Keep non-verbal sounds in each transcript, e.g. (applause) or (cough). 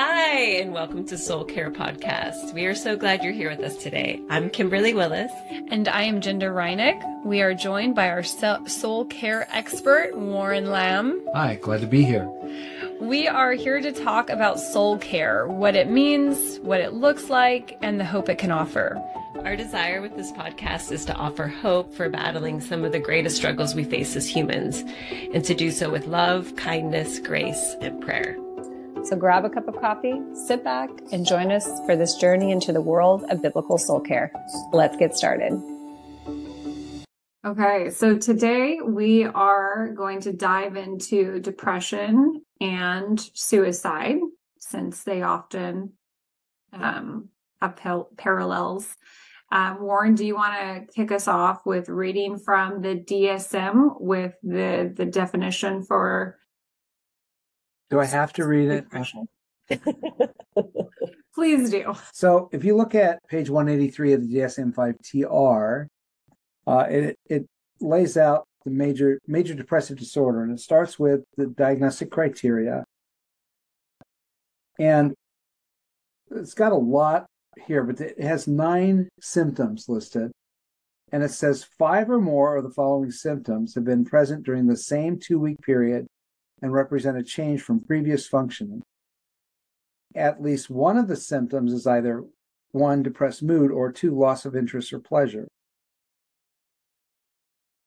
Hi, and welcome to Soul Care Podcast. We are so glad you're here with us today. I'm Kimberly Willis. And I am Jinder Reineck. We are joined by our soul care expert, Warren Lamb. Hi, glad to be here. We are here to talk about soul care, what it means, what it looks like, and the hope it can offer. Our desire with this podcast is to offer hope for battling some of the greatest struggles we face as humans, and to do so with love, kindness, grace, and prayer. So grab a cup of coffee, sit back, and join us for this journey into the world of biblical soul care. Let's get started. Okay, so today we are going to dive into depression and suicide, since they often um, have parallels. Um, Warren, do you want to kick us off with reading from the DSM with the the definition for do I have to read it? (laughs) Please do. So if you look at page 183 of the DSM-5 TR, uh, it it lays out the major major depressive disorder, and it starts with the diagnostic criteria, and it's got a lot here, but it has nine symptoms listed, and it says five or more of the following symptoms have been present during the same two-week period and represent a change from previous functioning. At least one of the symptoms is either one, depressed mood, or two, loss of interest or pleasure.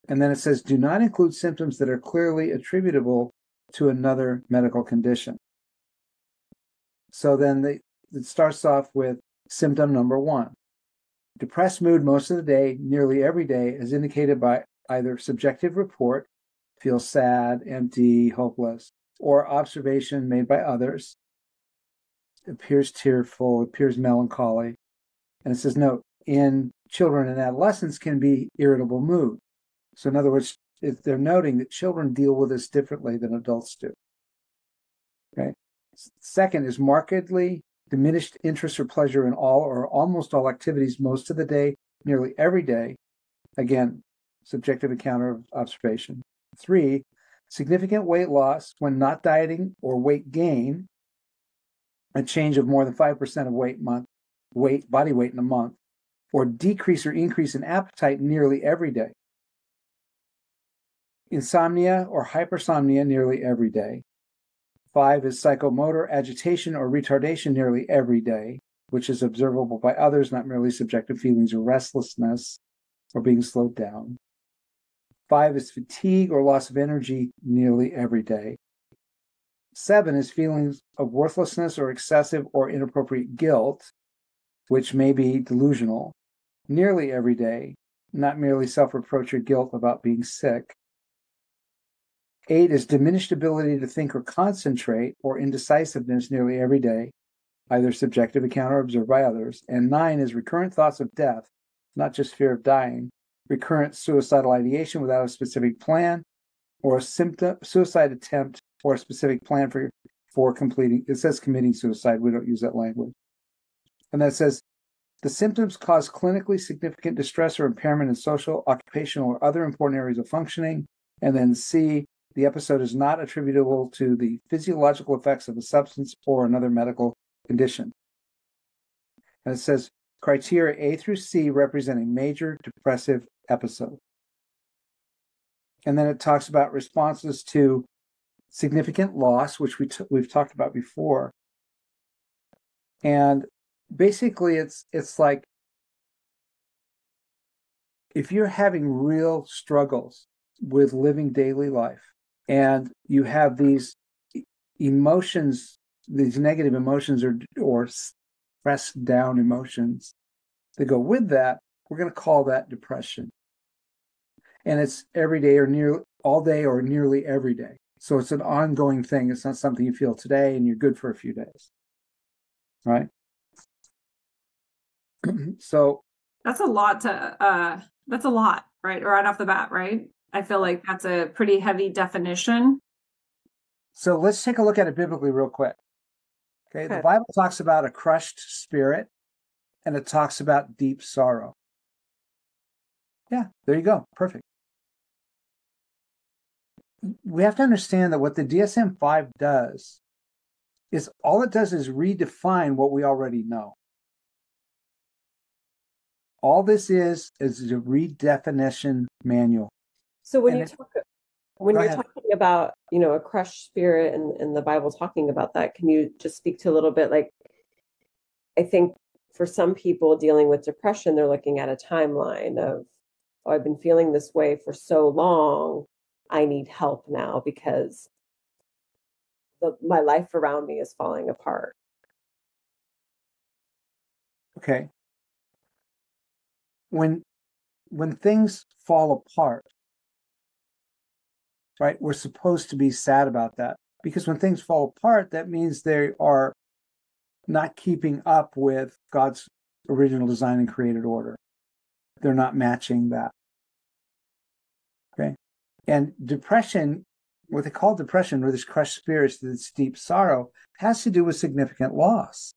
And then it says, do not include symptoms that are clearly attributable to another medical condition. So then the, it starts off with symptom number one. Depressed mood most of the day, nearly every day, is indicated by either subjective report feels sad, empty, hopeless, or observation made by others, appears tearful, appears melancholy. And it says, note, in children and adolescents can be irritable mood. So, in other words, if they're noting that children deal with this differently than adults do. Okay. Second is markedly diminished interest or pleasure in all or almost all activities most of the day, nearly every day. Again, subjective encounter of observation. Three, significant weight loss when not dieting or weight gain, a change of more than 5% of weight month weight body weight in a month, or decrease or increase in appetite nearly every day. Insomnia or hypersomnia nearly every day. Five is psychomotor agitation or retardation nearly every day, which is observable by others, not merely subjective feelings of restlessness or being slowed down. Five is fatigue or loss of energy nearly every day. Seven is feelings of worthlessness or excessive or inappropriate guilt, which may be delusional, nearly every day, not merely self reproach or guilt about being sick. Eight is diminished ability to think or concentrate or indecisiveness nearly every day, either subjective account or observed by others. And nine is recurrent thoughts of death, not just fear of dying, recurrent suicidal ideation without a specific plan, or a symptom suicide attempt or a specific plan for for completing. It says committing suicide. We don't use that language. And that says the symptoms cause clinically significant distress or impairment in social, occupational, or other important areas of functioning. And then C, the episode is not attributable to the physiological effects of a substance or another medical condition. And it says criteria A through C represent a major depressive episode. And then it talks about responses to significant loss, which we t- we've talked about before. And basically, it's it's like if you're having real struggles with living daily life, and you have these emotions, these negative emotions or or pressed down emotions that go with that, we're going to call that depression and it's every day or near all day or nearly every day. So it's an ongoing thing. It's not something you feel today and you're good for a few days. Right? (clears throat) so that's a lot to uh that's a lot, right? Right off the bat, right? I feel like that's a pretty heavy definition. So let's take a look at it biblically real quick. Okay, okay. the Bible talks about a crushed spirit and it talks about deep sorrow. Yeah, there you go. Perfect we have to understand that what the DSM 5 does is all it does is redefine what we already know. All this is is a redefinition manual. So when And you it- talk when you're ahead. talking about, you know, a crushed spirit and, and the Bible talking about that, can you just speak to a little bit like I think for some people dealing with depression, they're looking at a timeline of, oh, I've been feeling this way for so long. I need help now because the, my life around me is falling apart. Okay. When when things fall apart, right? We're supposed to be sad about that because when things fall apart, that means they are not keeping up with God's original design and created order. They're not matching that. And depression, what they call depression or this crushed spirits, this deep sorrow, has to do with significant loss.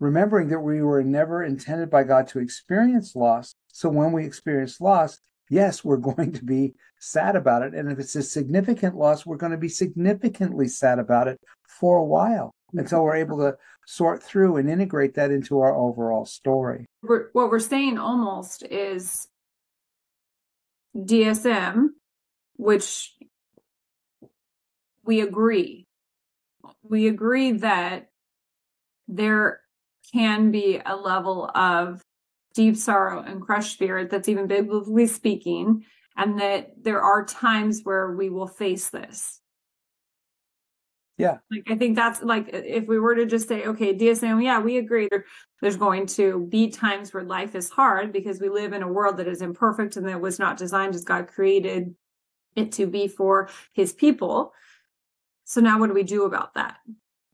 Remembering that we were never intended by God to experience loss. So when we experience loss, yes, we're (laughs) going to be sad about it. And if it's a significant loss, we're going to be significantly sad about it for a while until we're able to sort through and integrate that into our overall story. What we're saying almost is DSM, which we agree. We agree that there can be a level of deep sorrow and crushed spirit that's even biblically speaking, and that there are times where we will face this. Yeah. Like I think that's like if we were to just say, okay, DSM, yeah, we agree there, there's going to be times where life is hard because we live in a world that is imperfect and that was not designed as God created it to be for his people. So now what do we do about that?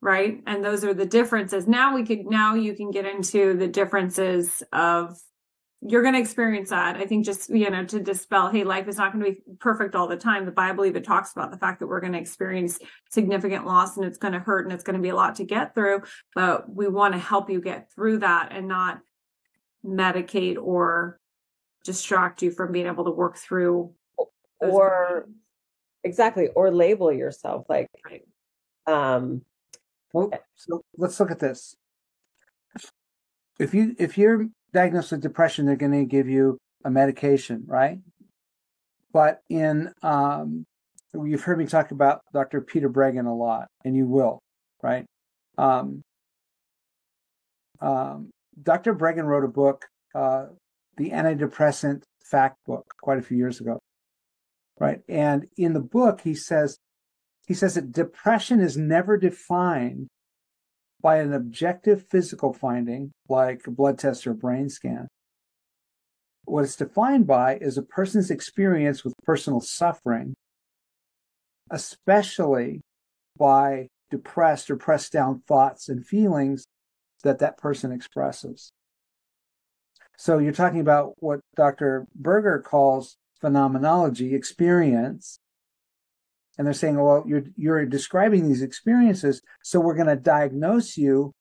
Right. And those are the differences. Now we could now you can get into the differences of you're going to experience that. I think just, you know, to dispel, hey, life is not going to be perfect all the time. The Bible even talks about the fact that we're going to experience significant loss and it's going to hurt and it's going to be a lot to get through. But we want to help you get through that and not medicate or distract you from being able to work through Or emotions. exactly, or label yourself like Right. um Well, so let's look at this. If you if you're diagnosed with depression, they're going to give you a medication, right? But in um, you've heard me talk about Dr. Peter Breggin a lot, and you will, right? Um, um, Dr. Breggin wrote a book, uh, the Antidepressant Fact Book, quite a few years ago, right? And in the book, he says he says that depression is never defined by an objective physical finding like a blood test or brain scan. What it's defined by is a person's experience with personal suffering, especially by depressed or pressed down thoughts and feelings that that person expresses. So you're talking about what Dr. Berger calls phenomenology, experience, and they're saying, well, you're you're describing these experiences, so we're going to diagnose you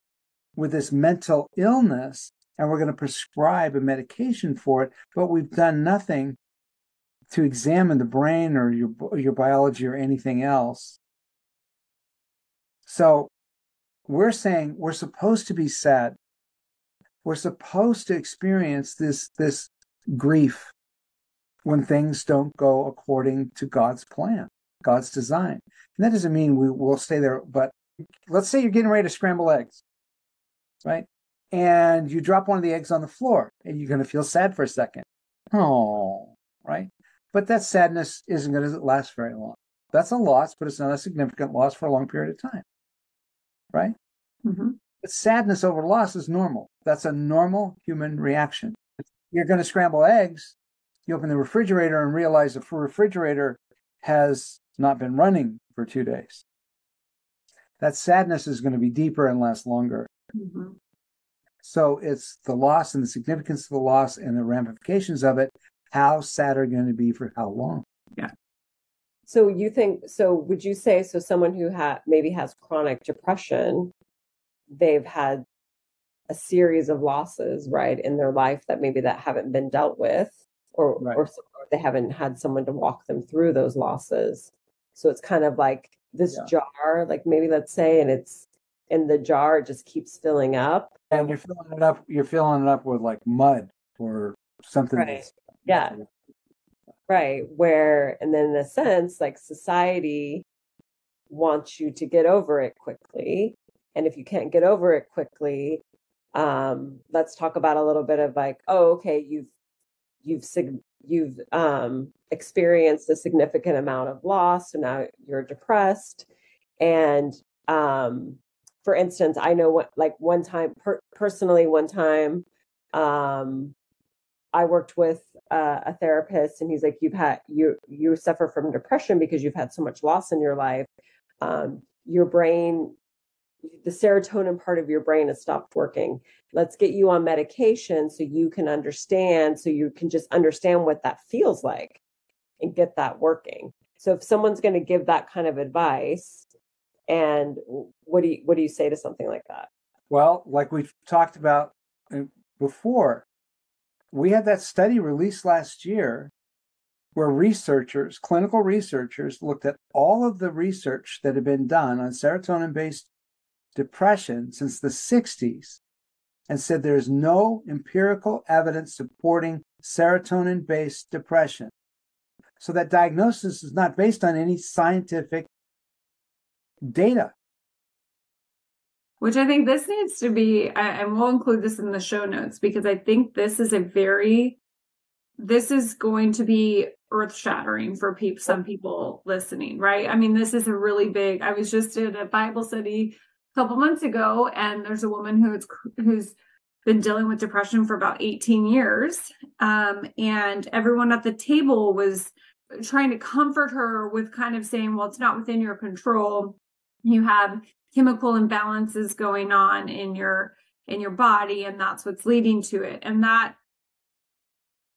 with this mental illness, and we're going to prescribe a medication for it, but we've done nothing to examine the brain or your your biology or anything else. So we're saying we're supposed to be sad. We're supposed to experience this this grief when things don't go according to God's plan. God's design. And that doesn't mean we will stay there, but let's say you're getting ready to scramble eggs, right? And you drop one of the eggs on the floor and you're going to feel sad for a second. Oh, right? But that sadness isn't going to last very long. That's a loss, but it's not a significant loss for a long period of time, right? Mhm. But sadness over loss is normal. That's a normal human reaction. You're going to scramble eggs. You open the refrigerator and realize the refrigerator has not been running for two days. That sadness is going to be deeper and last longer. Mhm. So it's the loss and the significance of the loss and the ramifications of it. How sad are going to be for how long? Yeah. So you think so would you say so someone who ha maybe has chronic depression they've had a series of losses right in their life that maybe that haven't been dealt with or Right. or, or they haven't had someone to walk them through those losses. So it's kind of like this Yeah. jar, like maybe let's say, and it's in the jar it just keeps filling up. And you're filling it up. You're filling it up with like mud or something. Right. that's- Yeah. Right. Where, and then in a sense, like society wants you to get over it quickly. And if you can't get over it quickly, um, let's talk about a little bit of like, oh, okay, you've, you've, sig- you've, um, experienced a significant amount of loss. So now you're depressed. And, um, for instance, I know what, like one time, per- personally, one time, um, I worked with uh, a therapist, and he's like, "You've had you you suffer from depression because you've had so much loss in your life. Um, your brain, the serotonin part of your brain has stopped working. Let's get you on medication so you can understand, so you can just understand what that feels like, and get that working. So if someone's going to give that kind of advice, and what do you what do you say to something like that? Well, like we've talked about uh, before, we had that study released last year where researchers, clinical researchers, looked at all of the research that had been done on serotonin based depression since the 60s and said there's no empirical evidence supporting serotonin based depression. So that diagnosis is not based on any scientific data. Which I think this needs to be, and we'll include this in the show notes because I think this is a very, this is going to be earth shattering for people, some people listening, right? I mean, this is a really big. I was just in a Bible study couple months ago, and there's a woman who's who's been dealing with depression for about 18 years, um, and everyone at the table was trying to comfort her with kind of saying, "Well, it's not within your control. You have." chemical imbalances going on in your in your body and that's what's leading to it and that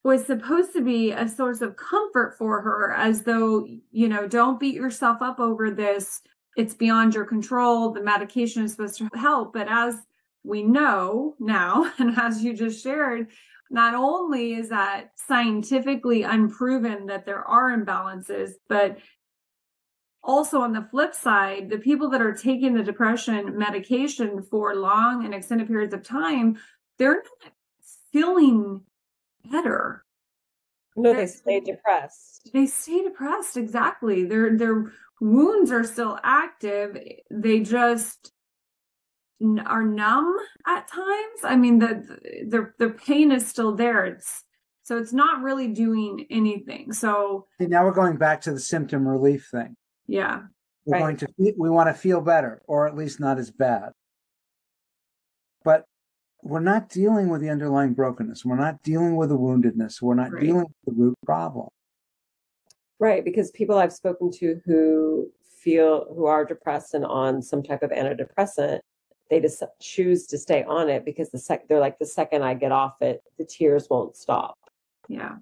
was supposed to be a source of comfort for her as though you know don't beat yourself up over this it's beyond your control the medication is supposed to help. But as we know now (laughs) and as you just shared not only is that scientifically unproven that there are imbalances but also on the flip side the people that are taking the depression medication for long and extended periods of time they're not feeling better. No, they stay depressed. they stay depressed exactly. Their their wounds are still active they just are numb at times i mean the their their pain is still there it's so it's not really doing anything so See, now we're going back to the symptom relief thing. yeah We're Right. going to we want to feel better, or at least not as bad. But we're not dealing with the underlying brokenness. We're not dealing with the woundedness. We're not Right. dealing with the root problem. Right, because people I've spoken to who feel who are depressed and on some type of antidepressant, they just choose to stay on it because the sec they're like the second I get off it, the tears won't stop. yeah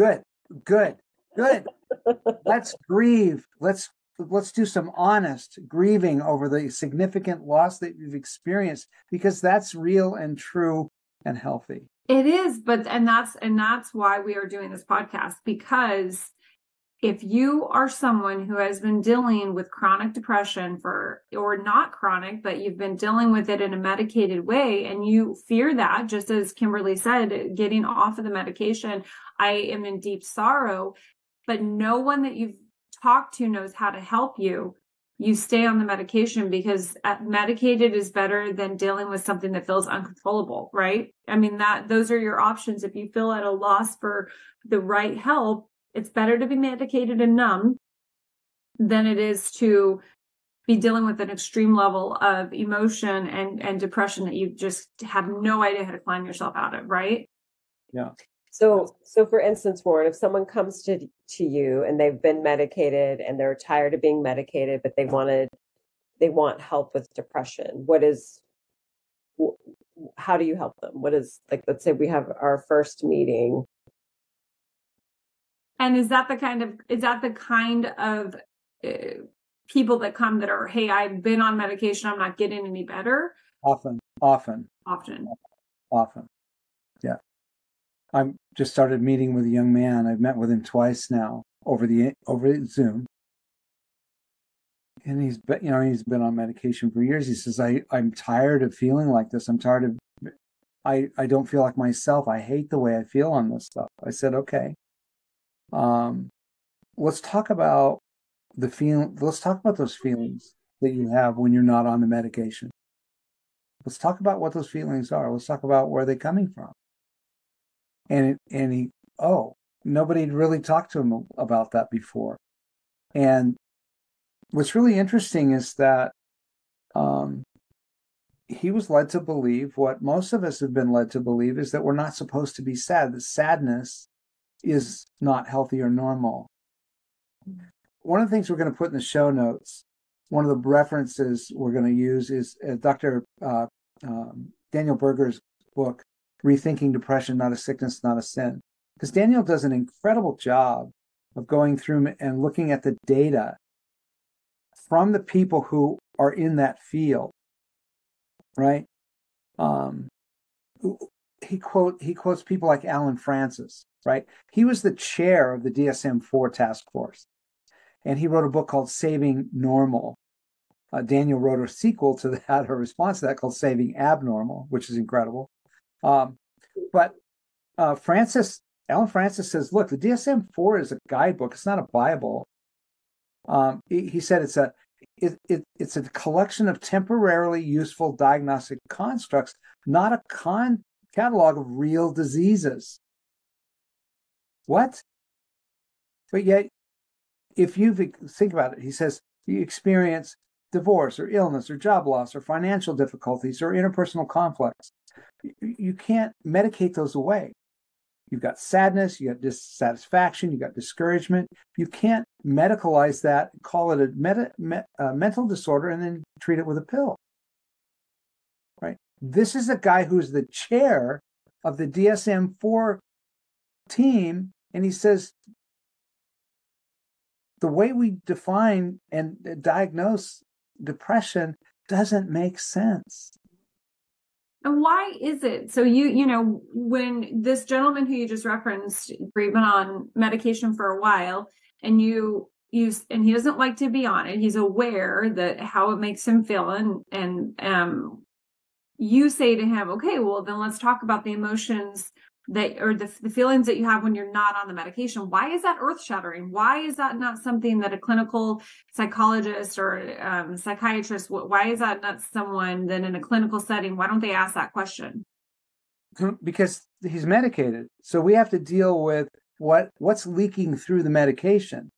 Good, good, good. (laughs) let's grieve. Let's let's do some honest grieving over the significant loss that you've experienced because that's real and true and healthy. It is, but and that's and that's why we are doing this podcast because if you are someone who has been dealing with chronic depression for or not chronic but you've been dealing with it in a medicated way and you fear that just as Kimberly said getting off of the medication I am in deep sorrow. But no one that you've talked to knows how to help you. You stay on the medication because uh, medicated is better than dealing with something that feels uncontrollable right? I mean that those are your options. If you feel at a loss for the right help it's better to be medicated and numb than it is to be dealing with an extreme level of emotion and and depression that you just have no idea how to climb yourself out of right Yeah. So so for instance, Warren, if someone comes to to you and they've been medicated and they're tired of being medicated, but they wanted they want help with depression, what is wh- how do you help them? What is like let's say we have our first meeting And is that the kind of is that the kind of uh, people that come that are, hey, I've been on medication, I'm not getting any better? Often, often, Often, often. Yeah. I'm just started meeting with a young man. I've met with him twice now over the over Zoom. and he's been, you know, he's been on medication for years. He says, I, I'm tired of feeling like this. I'm tired of, I, I don't feel like myself. I hate the way I feel on this stuff. I said, okay. Um, let's talk about the feeling. Let's talk about those feelings that you have when you're not on the medication. Let's talk about what those feelings are. Let's talk about where they're coming from. And, and he, oh, nobody had really talked to him about that before. And what's really interesting is that um, he was led to believe what most of us have been led to believe is that we're not supposed to be sad, that sadness is not healthy or normal. One of the things we're going to put in the show notes, one of the references we're going to use is uh, Dr. Uh, um, Daniel Berger's book, Rethinking Depression, Not a Sickness, Not a Sin. Because Daniel does an incredible job of going through and looking at the data from the people who are in that field, right? Um, he quote he quotes people like Allen Frances, right? He was the chair of the DSM-4 task force, and he wrote a book called Saving Normal. Uh, Daniel wrote a sequel to (laughs) that, a response to that called Saving Abnormal, which is incredible. Um, but uh, Frances, Allen Frances says, look, the DSM-4 is a guidebook; it's not a Bible. Um, he, he, said it's a it, it, it's a collection of temporarily useful diagnostic constructs, not a con catalog of real diseases. What? But yet, if you think about it, he says you experience divorce or illness or job loss or financial difficulties or interpersonal conflicts. You can't medicate those away. You've got sadness, you got dissatisfaction, you got discouragement. You can't medicalize that, call it a me, uh, mental disorder, and then treat it with a pill. This is a guy who's the chair of the DSM 4 team, and he says the way we define and diagnose depression doesn't make sense. And why is it? So you, you know, when this gentleman who you just referenced, been on medication for a while, and you you and he doesn't like to be on it. He's aware that how it makes him feel, and and um, you say to him, okay, well then let's talk about the emotions that or the, the feelings that you have when you're not on the medication. Why is that earth shattering why is that not something that a clinical psychologist or um, psychiatrist why is that not someone that in a clinical setting why don't they ask that question? Because he's medicated. So we have to deal with what what's leaking through the medication.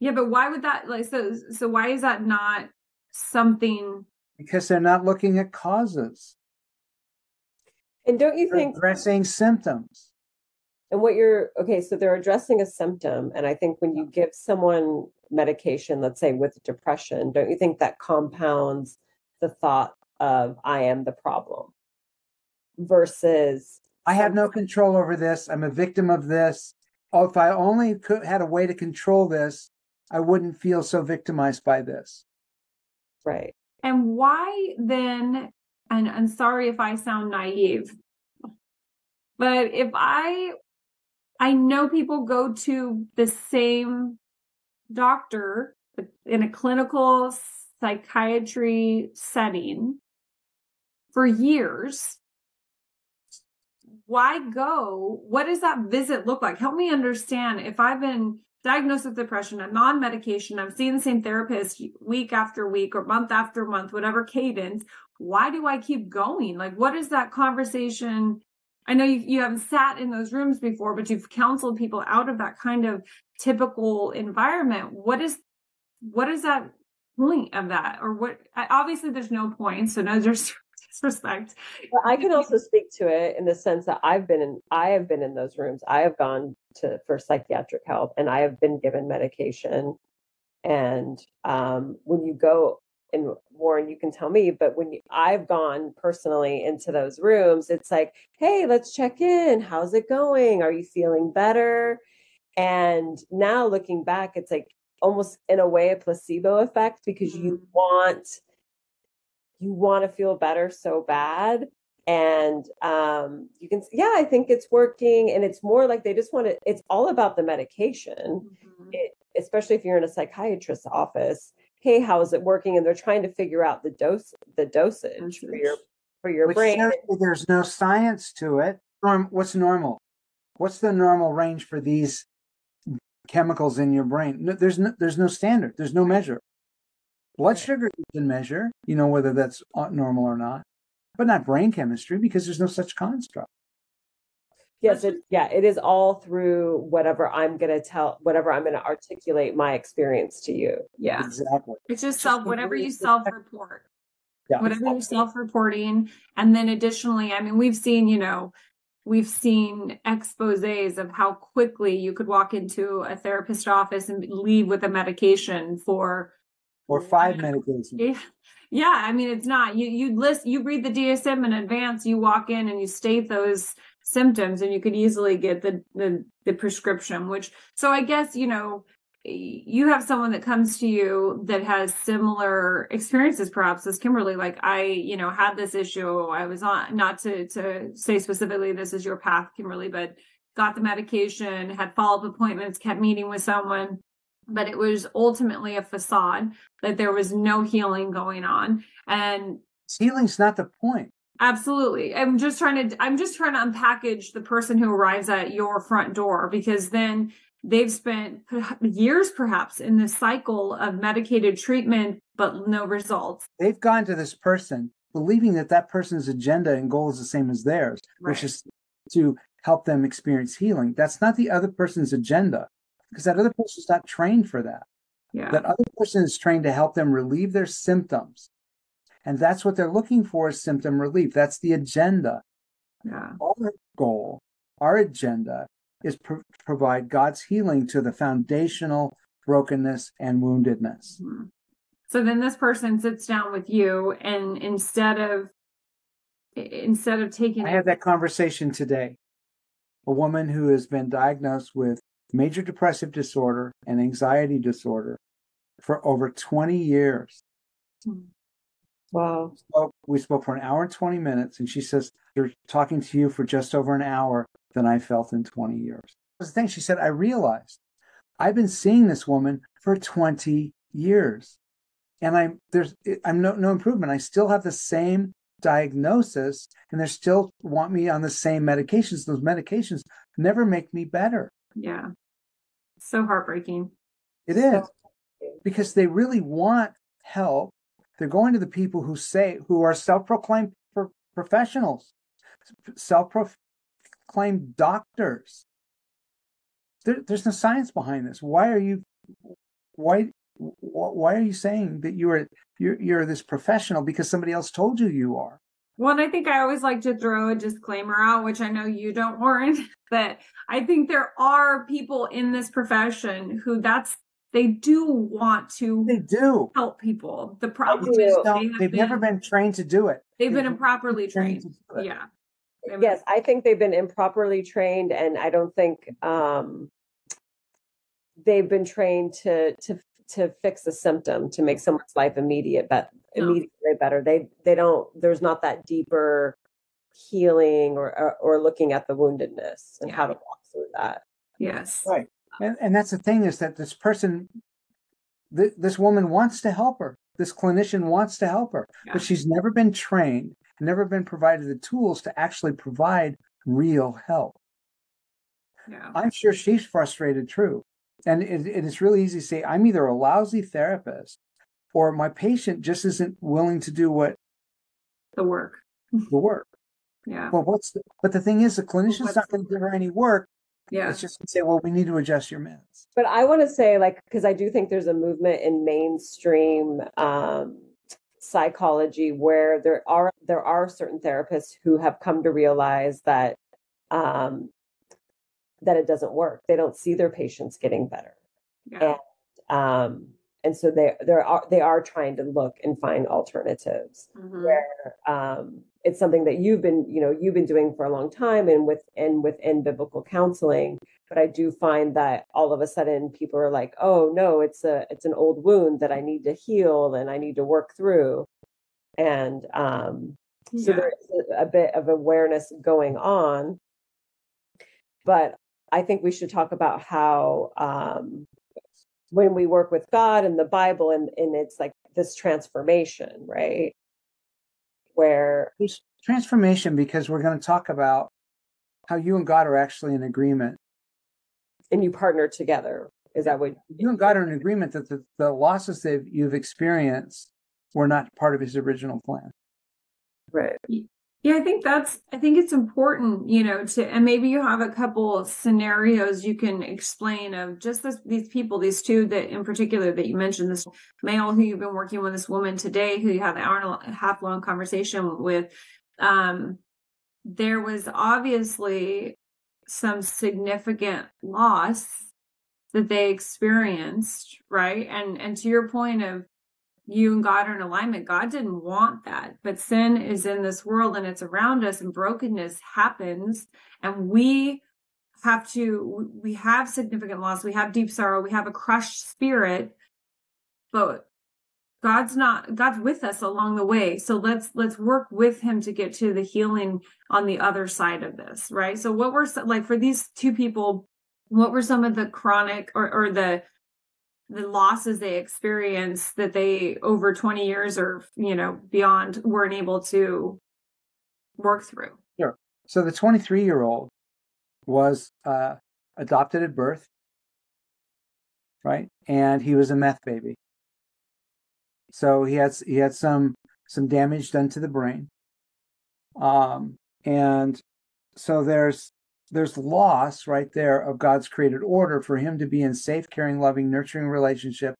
Yeah but why would that like so so why is that not something because they're not looking at causes and don't you think addressing symptoms? And what you're okay, so they're addressing a symptom. And I think when you give someone medication, let's say with depression, don't you think that compounds the thought of I am the problem versus I have no control over this. I'm a victim of this. Oh, if I only could, had a way to control this, I wouldn't feel so victimized by this. Right. And why then and I'm sorry if I sound naive, but if I, I know people go to the same doctor uh, in a clinical psychiatry setting for years. Why go? What does that visit look like? Help me understand if I've been diagnosed with depression, I'm on medication, I'm seeing the same therapist week after week or month after month, whatever cadence why do I keep going? Like, what is that conversation? I know you, you haven't sat in those rooms before, but you've counseled people out of that kind of typical environment. What is, what is that point of that? Or what, I, obviously there's no point. So no (laughs) there's disrespect. Well, I can also speak to it in the sense that I've been in, I have been in those rooms. I have gone to, for psychiatric help and I have been given medication. And um, when you go and Warren, you can tell me, but when you, I've gone personally into those rooms, it's like, hey, let's check in. How's it going? Are you feeling better? And now looking back, it's like almost in a way a placebo effect because you want you want to feel better so bad and um, you can yeah i think it's working and it's more like they just want to it's all about the medication mm-hmm. it, especially if you're in a psychiatrist's office hey how is it working and they're trying to figure out the dose the dosage for your for your Which brain there's no science to it. What's normal? What's the normal range for these chemicals in your brain? No, there's no there's no standard. There's no measure. Blood sugar you can measure, you know whether that's uh, normal or not, but not brain chemistry because there's no such construct. yes it yeah it is all through whatever i'm going to tell whatever i'm going to articulate my experience to you Yeah. Exactly. It's just Just self, whatever you self report. Yeah. whatever you're self-reporting and then additionally i mean we've seen you know we've seen exposes of how quickly you could walk into a therapist office and leave with a medication for Or five medications. yeah, yeah i mean it's not you you list you read the dsm in advance you walk in and you state those symptoms and you could easily get the the, the prescription which so i guess you know you have someone that comes to you that has similar experiences perhaps as kimberly like i you know had this issue i was on not to to say specifically this is your path kimberly but got the medication had follow-up appointments kept meeting with someone but it was ultimately a facade that there was no healing going on and Healing's not the point. Absolutely. I'm just trying to I'm just trying to unpackage the person who arrives at your front door because then they've spent years perhaps in this cycle of medicated treatment but no results. They've gone to this person believing that that person's agenda and goal is the same as theirs, which is to help them experience healing. That's not the other person's agenda because that other person's not trained for that. Yeah. That other person is trained to help them relieve their symptoms. And that's what they're looking for is symptom relief. That's the agenda. yeah. Our goal, our agenda is pro- provide God's healing to the foundational brokenness and woundedness. Mhm. So then this person sits down with you and instead of instead of taking I had that conversation today. A woman who has been diagnosed with major depressive disorder and anxiety disorder for over 20 years. Hmm. wow spoke, we spoke for an hour and 20 minutes, and she says, They're talking to you for just over an hour than I felt in 20 years. That was the thing. She said, I realized I've been seeing this woman for 20 years. And I'm there's I'm no no improvement. I still have the same diagnosis and they still want me on the same medications. Those medications never make me better. Yeah. So heartbreaking. It is because they really want help. They're going to the people who say who are self-proclaimed pro- professionals, self-proclaimed doctors. There, there's no science behind this. Why are you? Why? Why are you saying that you are you're, you're this professional because somebody else told you you are? Well, and I think I always like to throw a disclaimer out, which I know you don't warrant, (laughs) but I think there are people in this profession who that's they do want to They do. help people. The problem is they have they've been, never been trained to do it. they've been they've improperly trained. to do it. Yeah. They've- yes i think they've been improperly trained and i don't think um they've been trained to to to fix a symptom to make someone's life immediate but No. immediately better they they don't there's not that deeper healing or or, or looking at the woundedness and Yeah. how to walk through that Yes. Right. Uh, and, and that's the thing is that this person, th- this woman wants to help her. This clinician wants to help her, Yeah. but she's never been trained, never been provided the tools to actually provide real help. Yeah. I'm sure she's frustrated, true. And it, it is really easy to say, I'm either a lousy therapist or my patient just isn't willing to do what The work. (laughs) the work. Yeah. Well, what's the, but the thing is, the clinician's what's not going to give her any work. Yeah. It's just to say, well, we need to adjust your meds. but i want to say like because i do think there's a movement in mainstream um psychology where there are there are certain therapists who have come to realize that um that it doesn't work. They don't see their patients getting better. Yeah. um and so they they are they are trying to look and find alternatives Mhm. where um it's something that you've been you know you've been doing for a long time and with and within biblical counseling. But i do find that all of a sudden people are like oh no it's a it's an old wound that i need to heal and i need to work through. And um so there is a, a bit of awareness going on. But i think we should talk about how um when we work with God and the Bible and, and it's like this transformation, right? Where There's transformation because we're going to talk about how you and God are actually in agreement. and you partner together. Is that what You and God are in agreement that the, the losses that you've experienced were not part of his original plan. right? Yeah, I think that's, I think it's important, you know, to, and maybe you have a couple of scenarios you can explain of just this, these people, these two that in particular that you mentioned, this male who you've been working with, this woman today who you had an hour and a half long conversation with. Um, there was obviously some significant loss that they experienced, right? And, and to your point of, you and God are in alignment. God didn't want that, but sin is in this world and it's around us and brokenness happens and we have to we have significant loss, we have deep sorrow, we have a crushed spirit, but God's not God's with us along the way. So let's let's work with him to get to the healing on the other side of this, right? So what were like for these two people, what were some of the chronic or or the the losses they experienced that they over 20 years or you know beyond weren't able to work through So the 23 year old was uh, adopted at birth, right? And he was a meth baby. So he had he had some some damage done to the brain, um, and so there's there's loss right there of God's created order for him to be in safe, caring, loving, nurturing relationship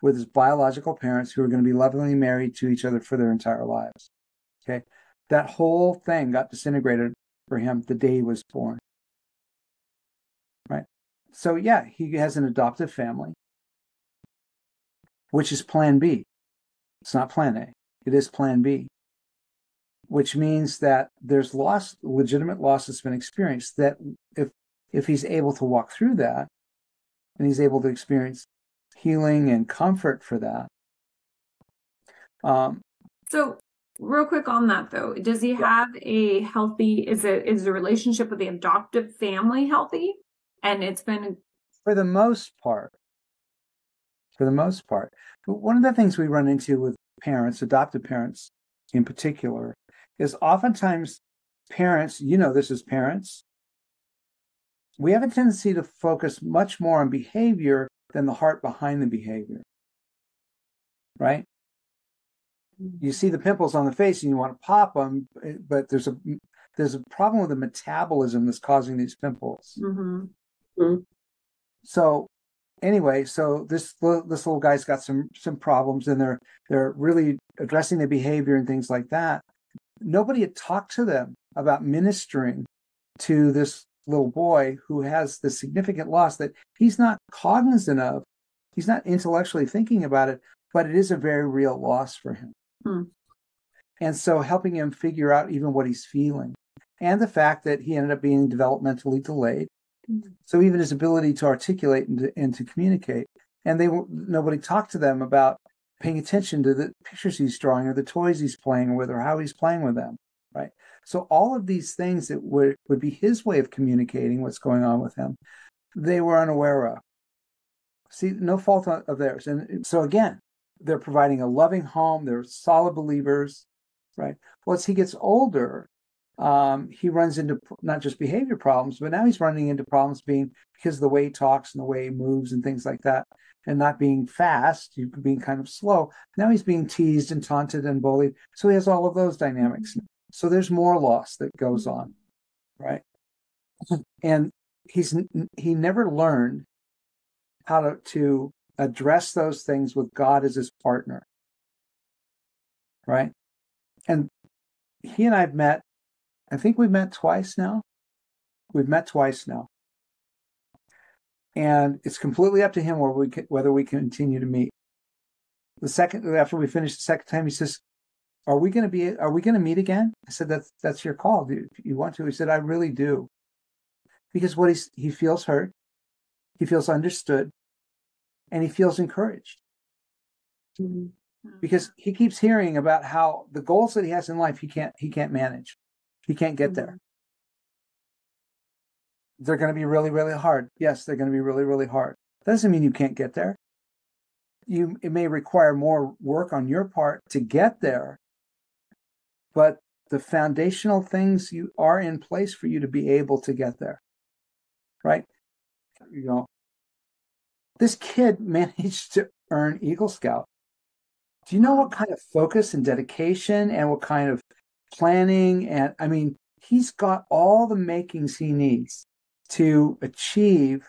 with his biological parents who are going to be lovingly married to each other for their entire lives. Okay, that whole thing got disintegrated for him the day he was born. Right. So yeah, he has an adoptive family, which is Plan B. It's not Plan A. It is Plan B which means that there's loss, legitimate loss that's been experienced. That if if he's able to walk through that, and he's able to experience healing and comfort for that. Um, so real quick on that though does he have a healthy is it is the relationship with the adoptive family healthy and it's been for the most part, for the most part, but one of the things we run into with parents, adoptive parents in particular, is oftentimes parents, you know, this as parents, we have a tendency to focus much more on behavior than the heart behind the behavior. Right? You see the pimples on the face and you want to pop them, but there's a there's a problem with the metabolism that's causing these pimples. mm-hmm. So anyway, so this this little guy's got some some problems, and they're they're really addressing the behavior and things like that. Nobody had talked to them about ministering to this little boy who has this significant loss that he's not cognizant of. He's not intellectually thinking about it, but it is a very real loss for him. Hmm. And so helping him figure out even what he's feeling and the fact that he ended up being developmentally delayed. So even his ability to articulate and to, and to communicate, and they nobody talked to them about paying attention to the pictures he's drawing or the toys he's playing with or how he's playing with them, right? So all of these things that would would be his way of communicating what's going on with him, they were unaware of. See, no fault of theirs, and so again, they're providing a loving home. They're solid believers, right? As he gets older, um, he runs into not just behavior problems, but now he's running into problems being because of the way he talks and the way he moves and things like that, and not being fast, being kind of slow. Now he's being teased and taunted and bullied. So he has all of those dynamics. So there's more loss that goes on, right? (clears throat) And he's he never learned how to, to address those things with God as his partner, right? And he and I've met I think we've met twice now. We've met twice now. And it's completely up to him whether we, whether we continue to meet. The second, after we finish the second time, he says, are we going to be, are we going to meet again? I said, that's, that's your call. Do you want to? He said, I really do. Because what he's, he feels hurt. He feels understood and he feels encouraged. Mm-hmm. Because he keeps hearing about how the goals that he has in life, he can't, he can't manage. He can't get there. Mm-hmm. They're going to be really, really hard. Yes, they're going to be really, really hard. That doesn't mean you can't get there. you it may require more work on your part to get there, but the foundational things you are in place for you to be able to get there. Right? You know, this kid (laughs) managed to earn Eagle Scout. Do you know what kind of focus and dedication and what kind of planning and I mean, he's got all the makings he needs to achieve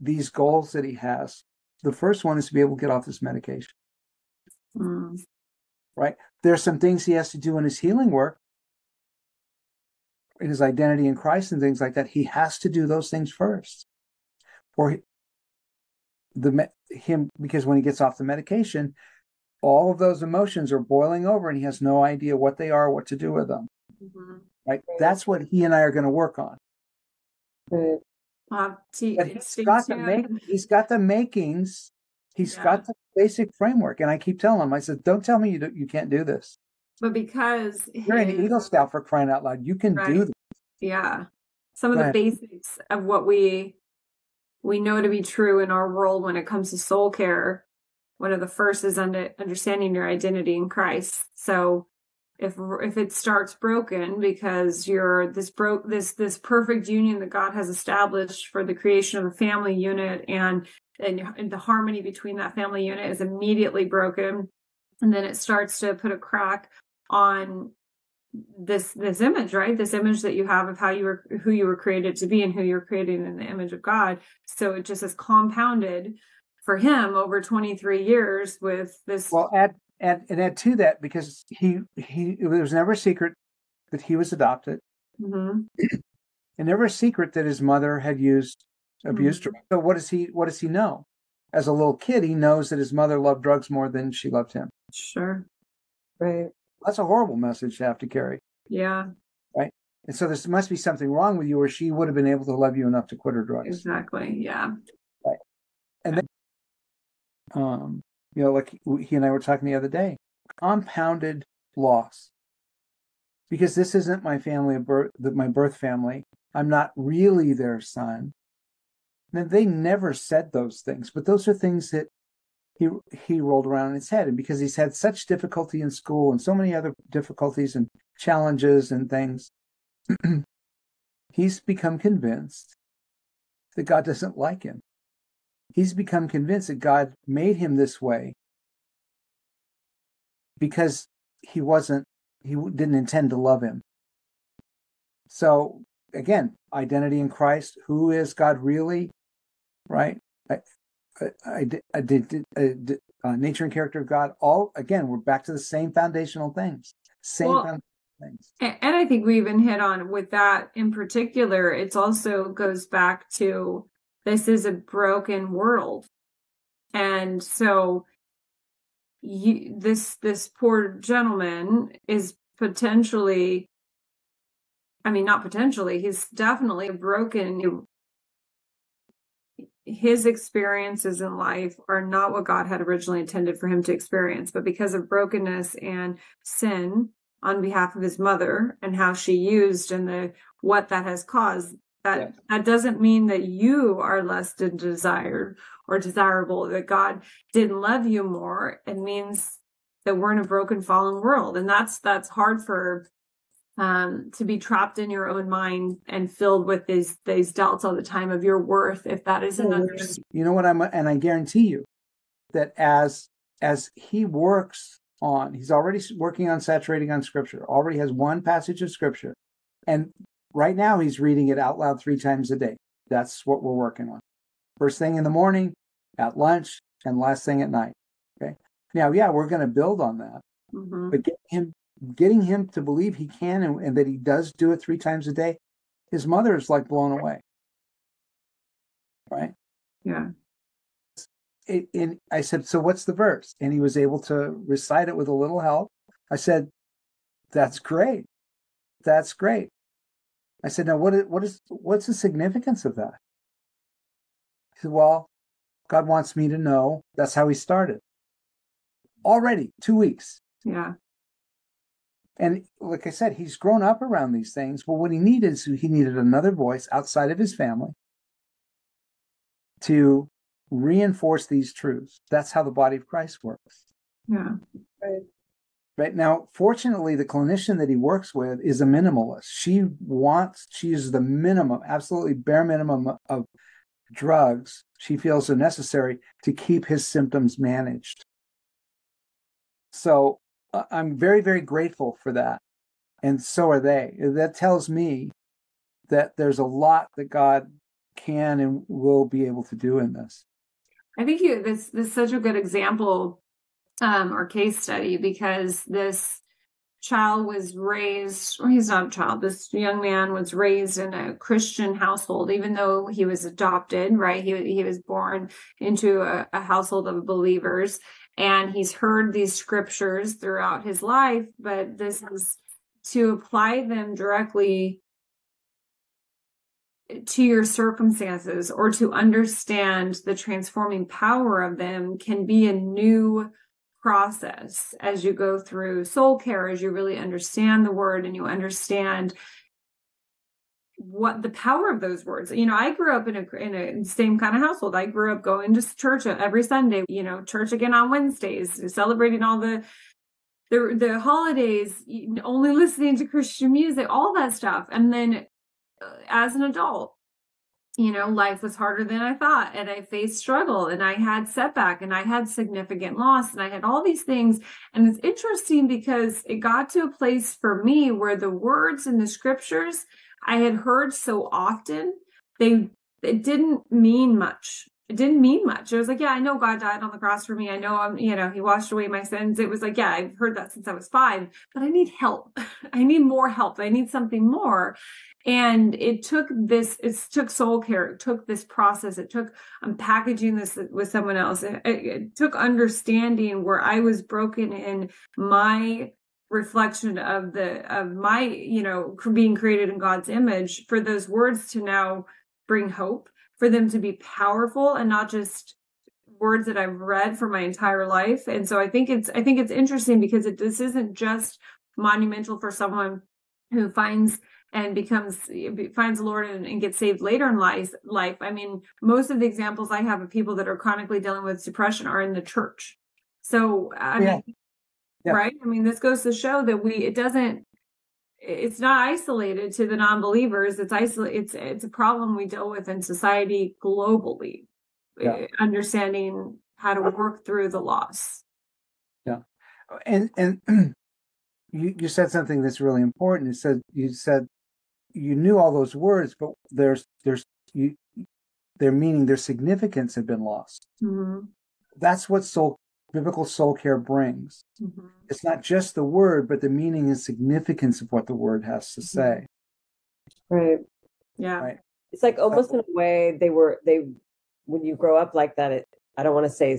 these goals that he has. The first one is to be able to get off this medication. Mm. Right? There's some things he has to do in his healing work, in his identity in Christ and things like that. He has to do those things first. Or the him because when he gets off the medication, all of those emotions are boiling over and he has no idea what they are, what to do with them. Mm-hmm. Right? That's what he and I are going to work on. Uh, but he's got the make, he's got the makings. He's yeah. got the basic framework, and I keep telling him, I said, "Don't tell me you do, you can't do this." But because you're his, an Eagle Scout for crying out loud, you can right. do this. Yeah, some of the ahead. basics of what we we know to be true in our world when it comes to soul care. One of the first is under, understanding your identity in Christ. So if if it starts broken because you're this broke this this perfect union that God has established for the creation of a family unit and and, and the harmony between that family unit is immediately broken and then it starts to put a crack on this this image right this image that you have of how you were who you were created to be and who you're created in the image of god so it just is compounded for him over 23 years with this well add and and add to that because he he it was never a secret that he was adopted, mm-hmm. and never a secret that his mother had used abused mm-hmm. drugs. So what does he what does he know? As a little kid, he knows that his mother loved drugs more than she loved him. Sure, right. That's a horrible message to have to carry. Yeah. Right. And so there must be something wrong with you, or she would have been able to love you enough to quit her drugs. Exactly. Yeah. Right. And then, um, you know, like he and I were talking the other day, compounded loss. Because this isn't my family of birth, my birth family. I'm not really their son. And they never said those things, but those are things that he he rolled around in his head. And because he's had such difficulty in school and so many other difficulties and challenges and things, (clears throat) he's become convinced that God doesn't like him he's become convinced that God made him this way because he wasn't, he didn't intend to love him. So again, identity in Christ. Who is God really? Right? I, I, I did, uh, nature and character of God. All again, we're back to the same foundational things. Same well, foundational things. And I think we even hit on with that in particular. It's also goes back to this is a broken world. And so you, this this poor gentleman is potentially i mean not potentially he's definitely broken. His experiences in life are not what god had originally intended for him to experience but because of brokenness and sin on behalf of his mother and how she used and the what that has caused that yeah. that doesn't mean that you are less desired or desirable, that God didn't love you more. It means that we're in a broken, fallen world. And that's that's hard for um to be trapped in your own mind and filled with these these doubts all the time of your worth if that isn't understood. You know what I'm and I guarantee you that as as he works on he's already working on saturating on scripture already has one passage of scripture and Right now, he's reading it out loud three times a day. That's what we're working on. First thing in the morning, at lunch, and last thing at night. Okay. Now, yeah, we're going to build on that, mm-hmm. but getting him, getting him to believe he can and, and that he does do it three times a day, his mother is like blown away. Right. Yeah. and I said, so what's the verse? And he was able to recite it with a little help. I said, that's great. That's great. I said, now what is, what is what's the significance of that? He said, well, God wants me to know. That's how he started. Already two weeks. Yeah. And like I said, he's grown up around these things. But what he needed is he needed another voice outside of his family to reinforce these truths. That's how the body of Christ works. Yeah. Right. Right now, fortunately, the clinician that he works with is a minimalist. She wants, she uses the minimum, absolutely bare minimum of drugs she feels are necessary to keep his symptoms managed. So I'm very, very grateful for that. And so are they. That tells me that there's a lot that God can and will be able to do in this. I think you this this is such a good example um, or case study because this child was raised, or he's not a child, this young man was raised in a Christian household, even though he was adopted, right? He, he was born into a, a household of believers and he's heard these scriptures throughout his life, but this is to apply them directly to your circumstances or to understand the transforming power of them can be a new process as you go through soul care, as you really understand the word and you understand what the power of those words. You know, I grew up in a in a same kind of household. I grew up going to church every Sunday. You know, church again on Wednesdays, celebrating all the the the holidays, only listening to Christian music, all that stuff. And then uh, as an adult, you know, life was harder than I thought. And I faced struggle and I had setback and I had significant loss and I had all these things. And it's interesting because it got to a place for me where the words in the scriptures I had heard so often, they it didn't mean much. It didn't mean much. It was like, yeah, I know God died on the cross for me. I know I'm, you know, he washed away my sins. It was like, yeah, I've heard that since I was five, but I need help. (laughs) I need more help. I need something more. And it took this, it took soul care. It took this process. It took unpackaging um, this with someone else. It, it took understanding where I was broken in my reflection of the, of my, you know, being created in God's image for those words to now bring hope, for them to be powerful and not just words that I've read for my entire life. And so I think it's, I think it's interesting because it, this isn't just monumental for someone who finds and becomes finds the Lord and, and, gets saved later in life. Life. I mean, most of the examples I have of people that are chronically dealing with depression are in the church. So I yeah. mean, yeah. right? I mean, this goes to show that we it doesn't. It's not isolated to the non-believers. It's isolated. It's it's a problem we deal with in society globally. Yeah. Eh, understanding how to work through the loss. Yeah, and and (clears throat) you, you said something that's really important. You said you said you knew all those words, but there's there's you their meaning, their significance had been lost. Mm-hmm. That's what soul biblical soul care brings. Mm-hmm. It's not just the word, but the meaning and significance of what the word has to mm-hmm. say. Right. Yeah. Right. It's like almost in a way they were they when you grow up like that. It I don't want to say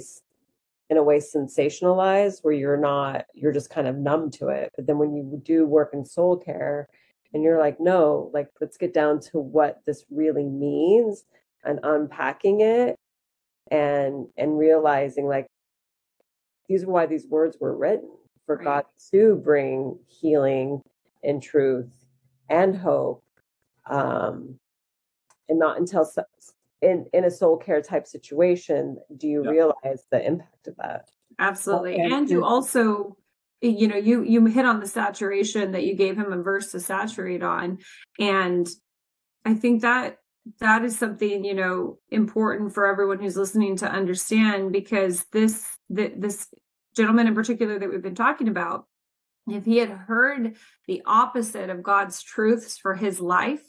in a way sensationalized where you're not you're just kind of numb to it. But then when you do work in soul care and you're like no like let's get down to what this really means and unpacking it and and realizing like these are why these words were written for right. god to bring healing and truth and hope um and not until in in a soul care type situation do you yep. realize the impact of that absolutely and, and you also you know you you hit on the saturation that you gave him a verse to saturate on and i think that that is something you know important for everyone who's listening to understand because this the, this gentleman in particular that we've been talking about if he had heard the opposite of god's truths for his life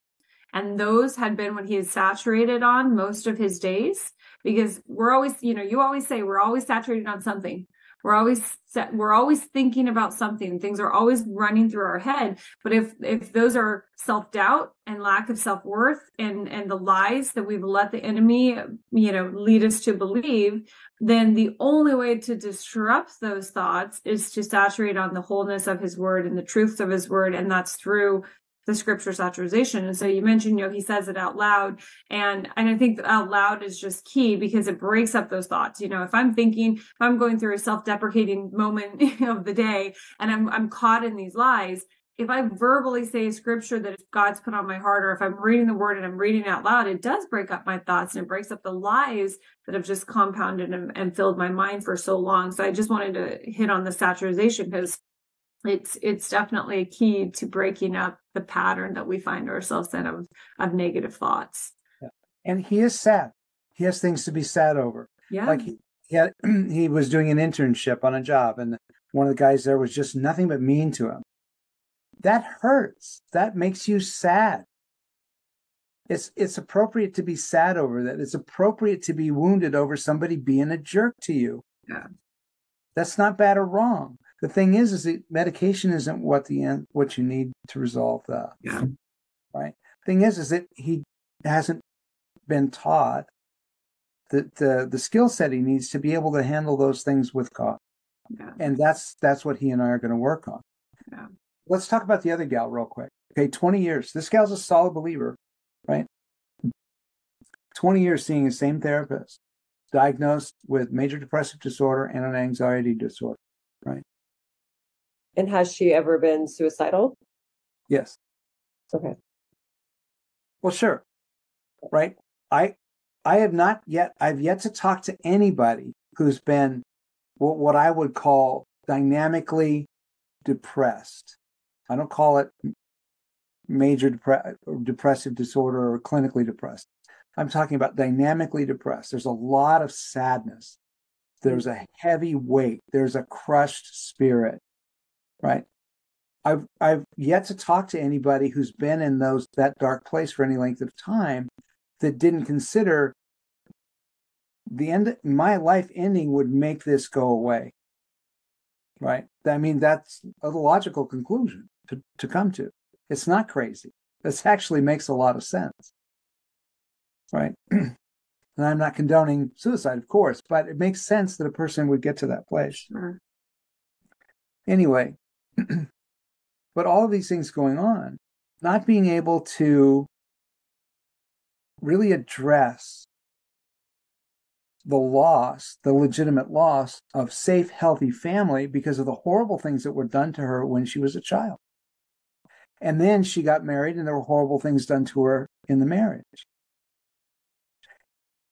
and those had been what he had saturated on most of his days because we're always you know you always say we're always saturated on something we're always set, we're always thinking about something things are always running through our head. But if if those are self-doubt and lack of self-worth and and the lies that we've let the enemy you know lead us to believe then the only way to disrupt those thoughts is to saturate on the wholeness of his word and the truths of his word and that's through the scripture saturation. And so you mentioned, you know, he says it out loud. And and I think out loud is just key because it breaks up those thoughts. You know, if I'm thinking, if I'm going through a self-deprecating moment (laughs) of the day and I'm I'm caught in these lies, if I verbally say a scripture that God's put on my heart, or if I'm reading the word and I'm reading out loud, it does break up my thoughts and it breaks up the lies that have just compounded and, and filled my mind for so long. So I just wanted to hit on the saturation because it's it's definitely a key to breaking up the pattern that we find ourselves in of of negative thoughts. Yeah. And he is sad. He has things to be sad over. Yeah. Like he, he had (clears throat) he was doing an internship on a job and one of the guys there was just nothing but mean to him. That hurts. That makes you sad. It's it's appropriate to be sad over that. It's appropriate to be wounded over somebody being a jerk to you. Yeah. That's not bad or wrong. The thing is, is that medication isn't what the end what you need to resolve that. Yeah. Right. Thing is, is that he hasn't been taught the the, the skill set he needs to be able to handle those things with God. Yeah. And that's that's what he and I are going to work on. Yeah. Let's talk about the other gal real quick. Okay, 20 years. This gal's a solid believer, right? 20 years seeing the same therapist, diagnosed with major depressive disorder and an anxiety disorder, right? And has she ever been suicidal? Yes. Okay. Well, sure. Right? I I have not yet I've yet to talk to anybody who's been what, what I would call dynamically depressed. I don't call it major depre- depressive disorder or clinically depressed. I'm talking about dynamically depressed. There's a lot of sadness. There's mm. a heavy weight. There's a crushed spirit, right? I've I've yet to talk to anybody who's been in those that dark place for any length of time that didn't consider the end my life ending would make this go away. Right? I mean that's a logical conclusion to, to come to. It's not crazy. This actually makes a lot of sense. Right? (clears throat) And i'm not condoning suicide of course but it makes sense that a person would get to that place. Sure. anyway (clears throat) but all of these things going on not being able to really address the loss, the legitimate loss of safe, healthy family because of the horrible things that were done to her when she was a child. And then she got married and there were horrible things done to her in the marriage.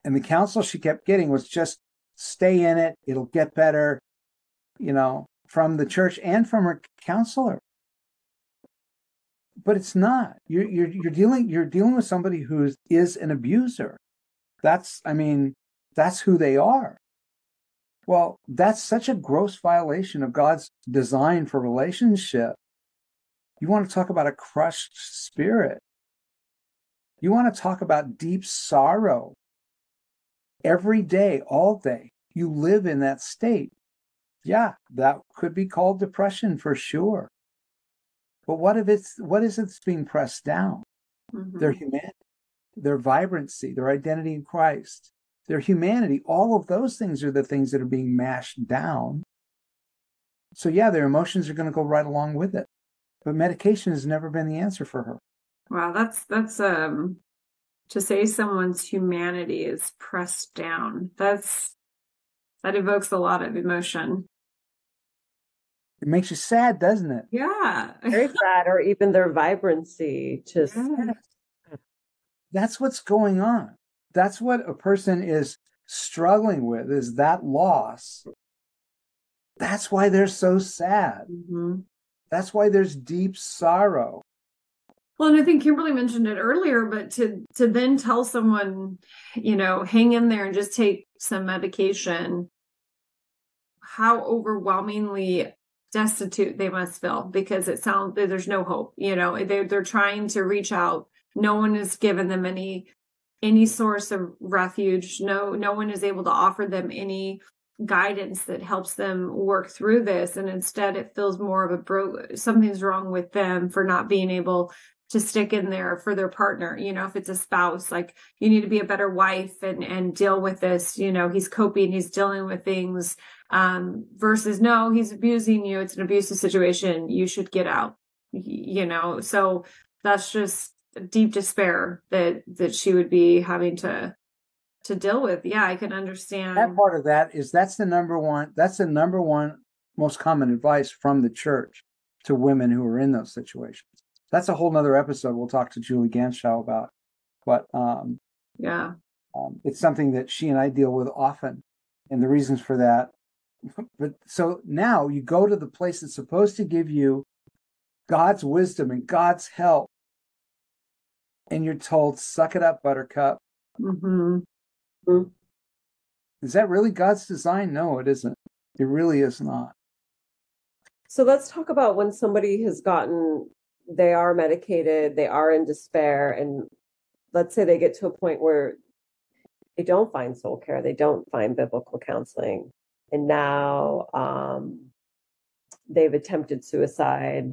And the counsel she kept getting was just stay in it, it'll get better, you know, from the church and from her counselor. But it's not. You're you're you're dealing you're dealing with somebody who is an abuser. That's I mean, that's who they are. Well, that's such a gross violation of God's design for relationship. You want to talk about a crushed spirit. You want to talk about deep sorrow. Every day, all day, you live in that state. Yeah, that could be called depression for sure. But what if it's what is it's being pressed down? Mhm. Their humanity, their vibrancy, their identity in Christ, their humanity, all of those things are the things that are being mashed down. So yeah, their emotions are going to go right along with it. But medication has never been the answer for her. Wow, that's that's um to say someone's humanity is pressed down. That's that evokes a lot of emotion. It makes you sad, doesn't it? Yeah. Very (laughs) sad, or even their vibrancy. Just Yeah. That's what's going on. That's what a person is struggling with is that loss. That's why they're so sad. Mhm. That's why there's deep sorrow. Well, and I think Kimberly mentioned it earlier, but to to then tell someone, you know, hang in there and just take some medication, how overwhelmingly destitute they must feel because it sounds there's no hope. You know, they're they're trying to reach out. No one has given them any any source of refuge. No, no one is able to offer them any guidance that helps them work through this. And instead it feels more of a bro something's wrong with them for not being able to stick in there for their partner you know if it's a spouse like you need to be a better wife and and deal with this you know he's coping he's dealing with things um versus no he's abusing you it's an abusive situation you should get out you know so that's just deep despair that that she would be having to to deal with yeah i can understand That part of that is that's the number one, that's the number one most common advice from the church to women who are in those situations. That's a whole nother episode we'll talk to Julie Ganschow about. But um, Yeah. um, it's something that she and I deal with often, and the reasons for that. (laughs) But so now you go to the place that's supposed to give you God's wisdom and God's help, and you're told, "Suck it up, Buttercup." hmm Is that really God's design? No, it isn't. It really is not. So let's talk about when somebody has gotten, they are medicated, they are in despair, and let's say they get to a point where they don't find soul care, they don't find biblical counseling, and now um, they've attempted suicide.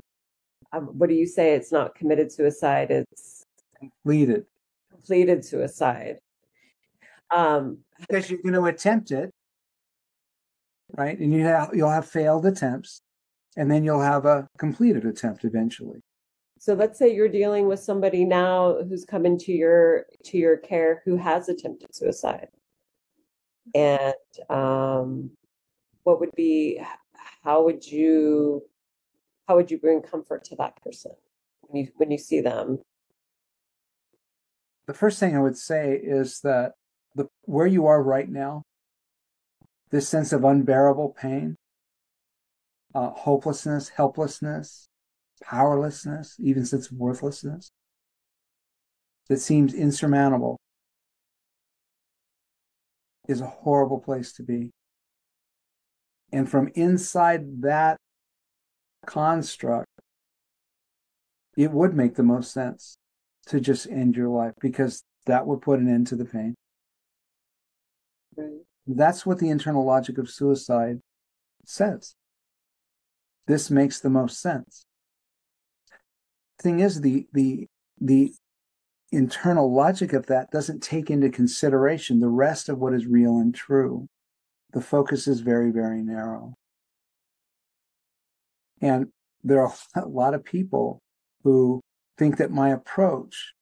Um, what do you say? It's not committed suicide, it's Completed completed suicide. Um, because you're going to attempt it, right? And you have you'll have failed attempts, and then you'll have a completed attempt eventually. So let's say you're dealing with somebody now who's come into your to your care who has attempted suicide. And um what would be how would you how would you bring comfort to that person when you when you see them? the first thing I would say is that the where you are right now, this sense of unbearable pain, uh, hopelessness, helplessness, powerlessness, even sense of worthlessness, that seems insurmountable, is a horrible place to be. And from inside that construct, it would make the most sense to just end your life because that would put an end to the pain. Right. That's what the internal logic of suicide says. This makes the most sense. Thing is, the the the internal logic of that doesn't take into consideration the rest of what is real and true. The focus is very, very narrow. And there are (laughs) a lot of people who think that my approach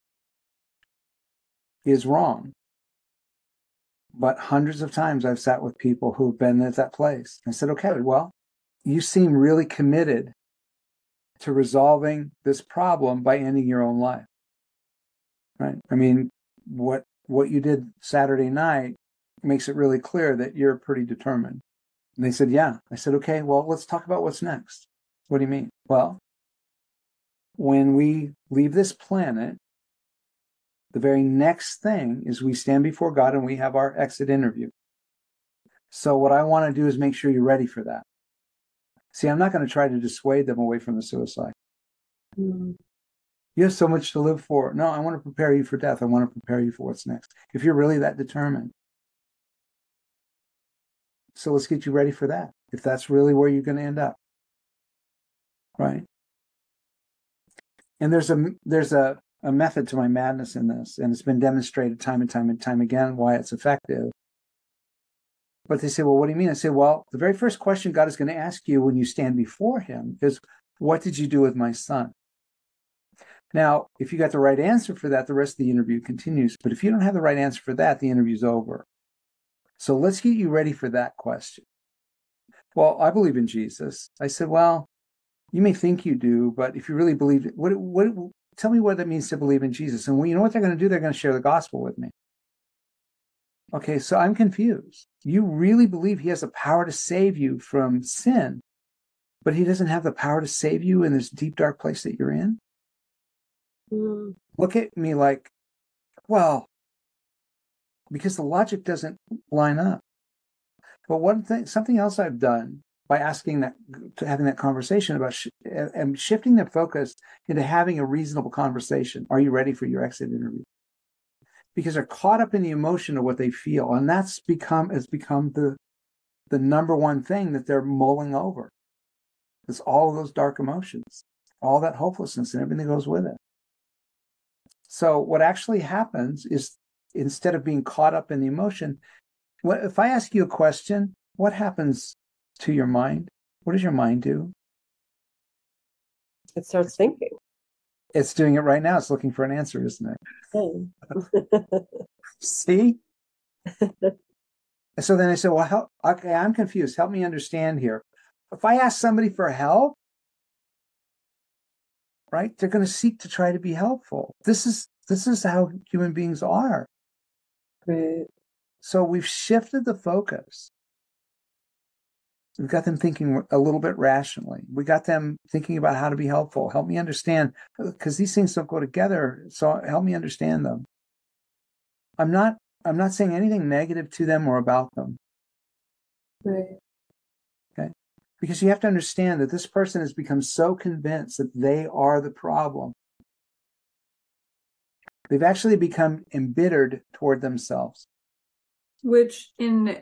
is wrong. But hundreds of times I've sat with people who've been at that place. I said, okay, well, you seem really committed to resolving this problem by ending your own life. Right? I mean, what what you did Saturday night makes it really clear that you're pretty determined. And they said, yeah. I said, okay, well, let's talk about what's next. What do you mean? Well, when we leave this planet, the very next thing is we stand before God and we have our exit interview. So, what I want to do is make sure you're ready for that. See, I'm not going to try to dissuade them away from the suicide. Mm. You have so much to live for. No, I want to prepare you for death. I want to prepare you for what's next. If you're really that determined. So, let's get you ready for that. If that's really where you're going to end up. Right. And there's a there's a, a method to my madness in this, and it's been demonstrated time and time and time again why it's effective. But they say, well, what do you mean? I say, well, the very first question God is going to ask you when you stand before Him is, what did you do with my son? Now, if you got the right answer for that, the rest of the interview continues. But if you don't have the right answer for that, the interview's over. So let's get you ready for that question. Well, I believe in Jesus. I said, well, you may think you do, but if you really believe it, what, what, tell me what it means to believe in Jesus. And you know what they're going to do? They're going to share the gospel with me. Okay, so I'm confused. You really believe he has the power to save you from sin, but he doesn't have the power to save you in this deep, dark place that you're in? Mm. Look at me like, well, because the logic doesn't line up. But one thing, something else I've done by asking that, having that conversation about sh- and shifting the focus into having a reasonable conversation. Are you ready for your exit interview? Because they're caught up in the emotion of what they feel, and that's become has become the the number one thing that they're mulling over. It's all those dark emotions, all that hopelessness, and everything that goes with it. So what actually happens is instead of being caught up in the emotion, what, if I ask you a question, what happens to your mind? What does your mind do? It starts thinking. It's doing it right now. It's looking for an answer, isn't it? Mm. (laughs) (laughs) See? so then I said, Well, help. Okay, I'm confused. Help me understand here. If I ask somebody for help, right? They're going to seek to try to be helpful. This is this is how human beings are. So we've shifted the focus. We've got them thinking a little bit rationally. We got them thinking about how to be helpful. Help me understand, uh, because these things don't go together. So help me understand them. I'm not. I'm not saying anything negative to them or about them. Right. Okay. Because you have to understand that this person has become so convinced that they are the problem. They've actually become embittered toward themselves. Which in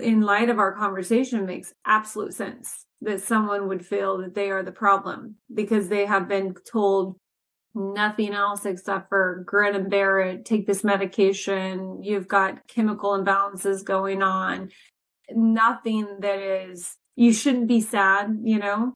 in light of our conversation makes absolute sense that someone would feel that they are the problem because they have been told nothing else except for grin and bear it, take this medication, you've got chemical imbalances going on, nothing that is, you shouldn't be sad, you know?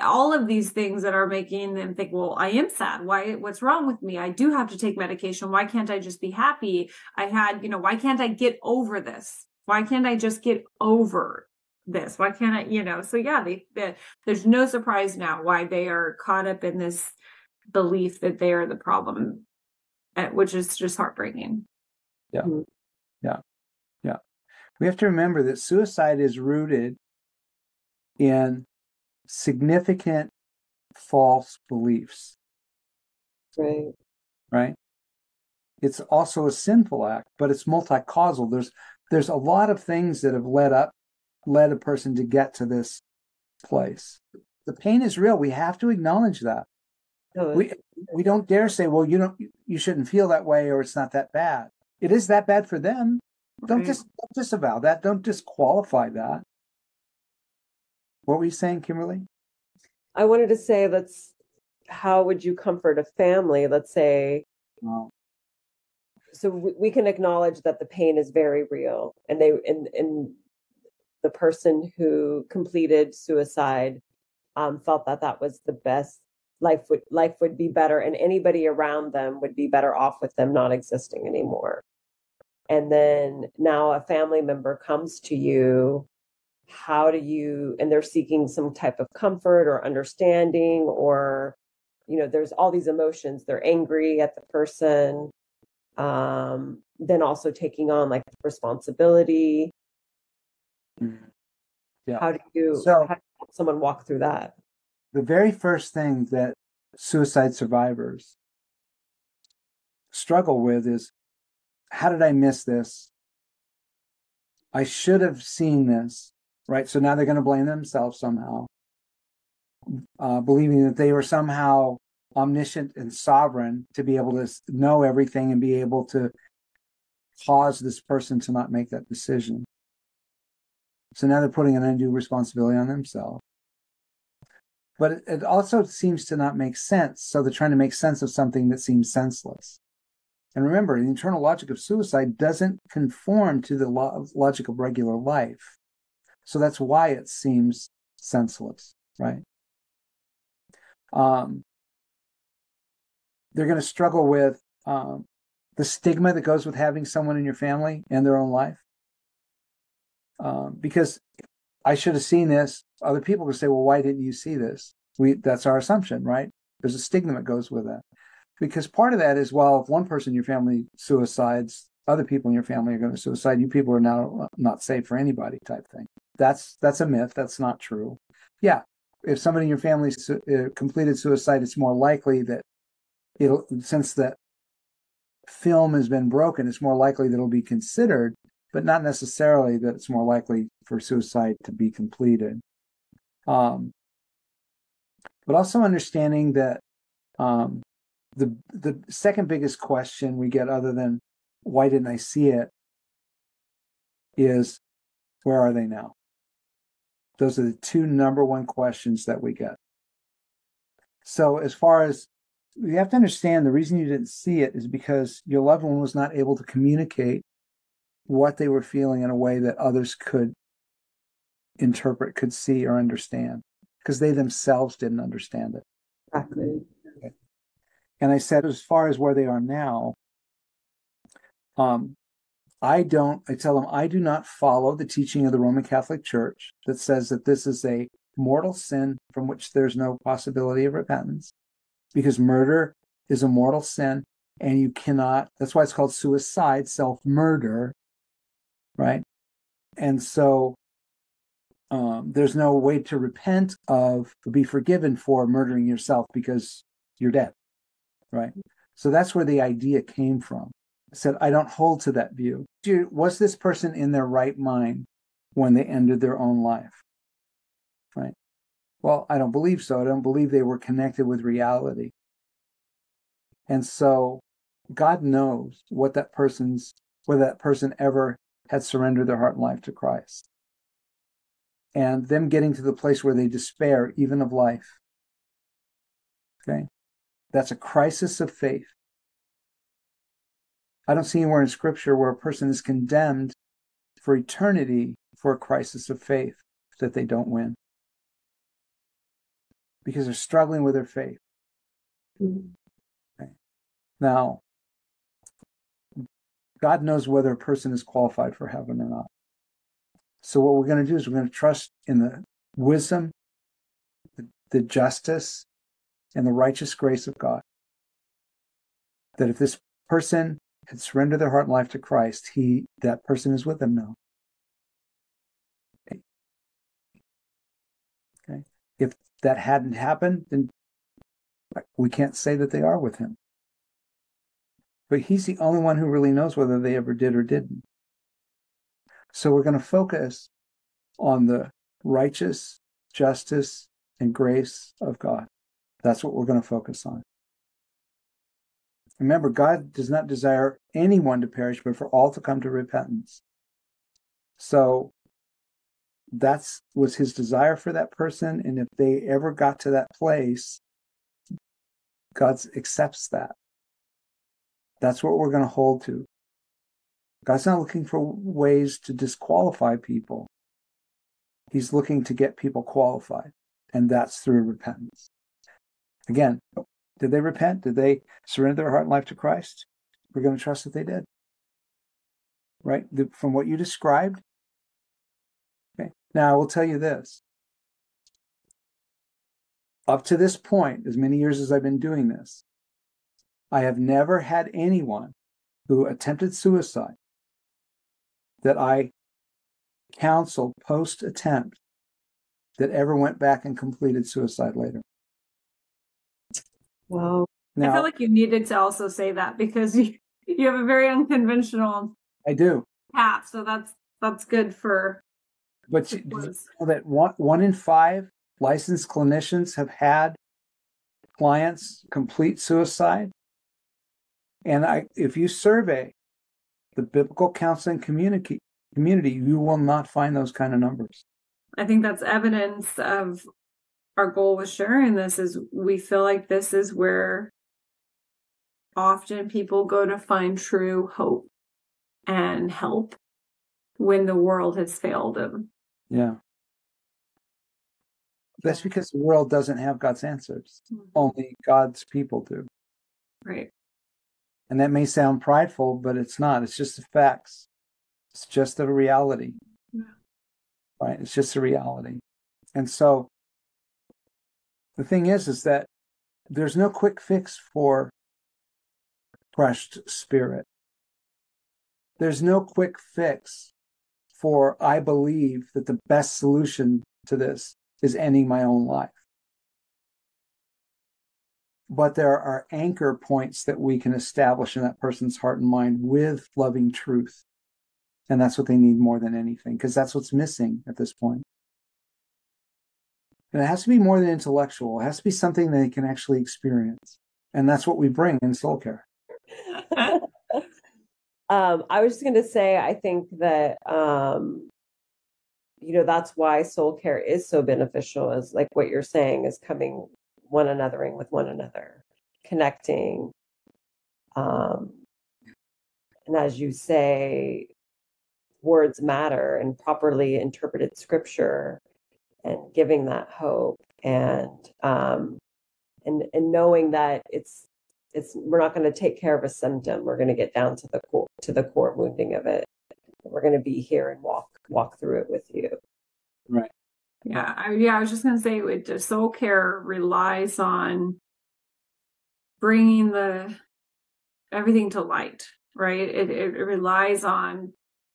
All of these things that are making them think, well, I am sad. Why? What's wrong with me? I do have to take medication. Why can't I just be happy? I had, you know, why can't I get over this? Why can't I just get over this? Why can't I, you know? So yeah, they, they there's no surprise now why they are caught up in this belief that they are the problem, eh, which is just heartbreaking. Yeah. Mm-hmm. Yeah. Yeah. We have to remember that suicide is rooted in significant false beliefs. Right. Right. It's also a sinful act, but it's multi-causal. There's there's a lot of things that have led up led a person to get to this place. The pain is real. We have to acknowledge that. We we don't dare say, well, you don't you shouldn't feel that way or it's not that bad. It is that bad for them. Right. Don't just don't disavow that. Don't disqualify that. What were you saying, Kimberly? I wanted to say let's how would you comfort a family? Let's say so we, we can acknowledge that the pain is very real and they and and the person who completed suicide um, felt that that was the best life would life would be better and anybody around them would be better off with them not existing anymore and then now a family member comes to you how do you and they're seeking some type of comfort or understanding or you know there's all these emotions. They're angry at the person um then also taking on like responsibility. Mm-hmm. yeah. How do you so how do you someone walk through that? The very first thing that suicide survivors struggle with is how did I miss this? I should have seen this, right? So now they're going to blame themselves somehow, uh, believing that they were somehow omniscient and sovereign to be able to know everything and be able to cause this person to not make that decision. So now they're putting an undue responsibility on themselves but it, also seems to not make sense. So they're trying to make sense of something that seems senseless. And remember, the internal logic of suicide doesn't conform to the lo- logic of regular life. So that's why it seems senseless, right? Um, they're going to struggle with um, the stigma that goes with having someone in your family and their own life. Um, because I should have seen this. Other people could say, well, why didn't you see this? We that's our assumption, right? There's a stigma that goes with that. Because part of that is, well, if one person in your family suicides, other people in your family are going to suicide. You people are now not safe for anybody, type thing. That's that's a myth. That's not true. Yeah, if somebody in your family su- uh, completed suicide, it's more likely that it'll since that film has been broken, it's more likely that it'll be considered but not necessarily that it's more likely for suicide to be completed. Um, but also understanding that um, the the second biggest question we get, other than why didn't I see it, is where are they now? Those are the two number one questions that we get. So as far as you have to understand the reason you didn't see it is because your loved one was not able to communicate what they were feeling in a way that others could interpret, could see, or understand, because they themselves didn't understand it. Exactly. Okay. And I said, as far as where they are now, um, I don't, I tell them, I do not follow the teaching of the Roman Catholic Church that says that this is a mortal sin from which there's no possibility of repentance. because murder is a mortal sin and you cannot, that's why it's called suicide, self murder, right? And so um, there's no way to repent of, be forgiven for murdering yourself because you're dead, right? So that's where the idea came from. Said, I don't hold to that view. Was this person in their right mind when they ended their own life? Right. Well, I don't believe so. I don't believe they were connected with reality. And so God knows what that person's, whether that person ever had surrendered their heart and life to Christ. And them getting to the place where they despair even of life. Okay. That's a crisis of faith. I don't see anywhere in scripture where a person is condemned for eternity for a crisis of faith that they don't win because they're struggling with their faith. Mm-hmm. Okay. Now, God knows whether a person is qualified for heaven or not. So, what we're going to do is we're going to trust in the wisdom, the, the justice, and the righteous grace of God. That if this person had surrendered their heart and life to Christ, he that person is with them now. Okay. If that hadn't happened, then we can't say that they are with him. But he's the only one who really knows whether they ever did or didn't. So we're going to focus on the righteous justice and grace of God. That's what we're going to focus on. Remember, God does not desire anyone to perish, but for all to come to repentance. So that's was his desire for that person. And if they ever got to that place, God accepts that. That's what we're going to hold to. God's not looking for ways to disqualify people. He's looking to get people qualified, and that's through repentance. Again, did they repent? Did they surrender their heart and life to Christ? We're going to trust that they did. Right? The, from what you described. Okay. Now, I will tell you this. Up to this point, as many years as I've been doing this, I have never had anyone who attempted suicide that I counseled post attempt that ever went back and completed suicide later. Wow. Now, I feel like you needed to also say that because (laughs) you, you have a very unconventional I do path. So that's that's good for but you know that one one in five licensed clinicians have had clients complete suicide. And I if you survey the biblical counseling community community, you will not find those kind of numbers. I think that's evidence of our goal with sharing this is we feel like this is where often people go to find true hope and help when the world has failed them. Yeah. That's because the world doesn't have God's answers. Mm-hmm. Only God's people do. Right. And that may sound prideful, but it's not. It's just the facts. It's just a reality. Yeah. Right? It's just a reality. And so the thing is, is that there's no quick fix for crushed spirit. There's no quick fix for I believe that the best solution to this is ending my own life. But there are anchor points that we can establish in that person's heart and mind with loving truth. And that's what they need more than anything, because that's what's missing at this point. It has to be more than intellectual. It has to be something they can actually experience. And that's what we bring in soul care. (laughs) um, I was just going to say, I think that, um, you know, that's why soul care is so beneficial, is like what you're saying, is coming one anothering with one another, connecting. Um, and as you say, words matter and properly interpreted scripture and giving that hope and um and and knowing that it's it's we're not going to take care of a symptom. We're going to get down to the core to the core wounding of it. We're going to be here and walk walk through it with you. Right. Yeah I, yeah i was just going to say it soul care relies on bringing the everything to light, right? It, it, it relies on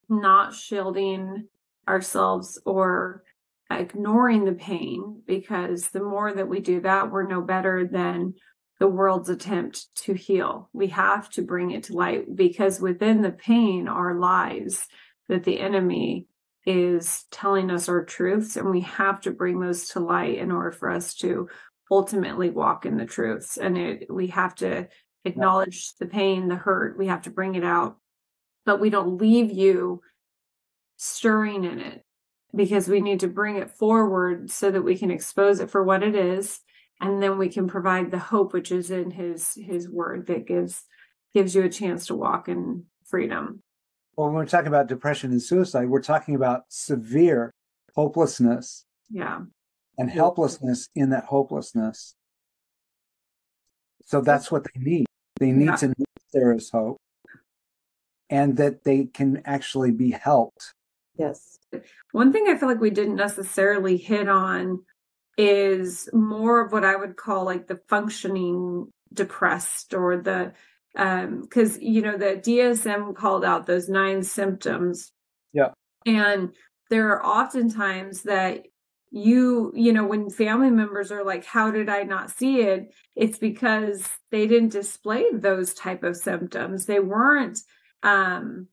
not shielding ourselves or ignoring the pain because the more that we do that, we're no better than the world's attempt to heal. We have to bring it to light because within the pain are lies that the enemy is telling us our truths, and we have to bring those to light in order for us to ultimately walk in the truths. And it, we have to acknowledge the pain, the hurt, we have to bring it out, but we don't leave you stirring in it because we need to bring it forward so that we can expose it for what it is and then we can provide the hope which is in his his word that gives gives you a chance to walk in freedom. Well when we're talking about depression and suicide we're talking about severe hopelessness yeah. and helplessness in that hopelessness. So that's what they need. They need yeah. to know there is hope and that they can actually be helped yes one thing i feel like we didn't necessarily hit on is more of what I would call like the functioning depressed or the um because you know the DSM called out those nine symptoms. Yeah. And there are oftentimes that you you know when family members are like how did i not see it it's because they didn't display those type of symptoms they weren't um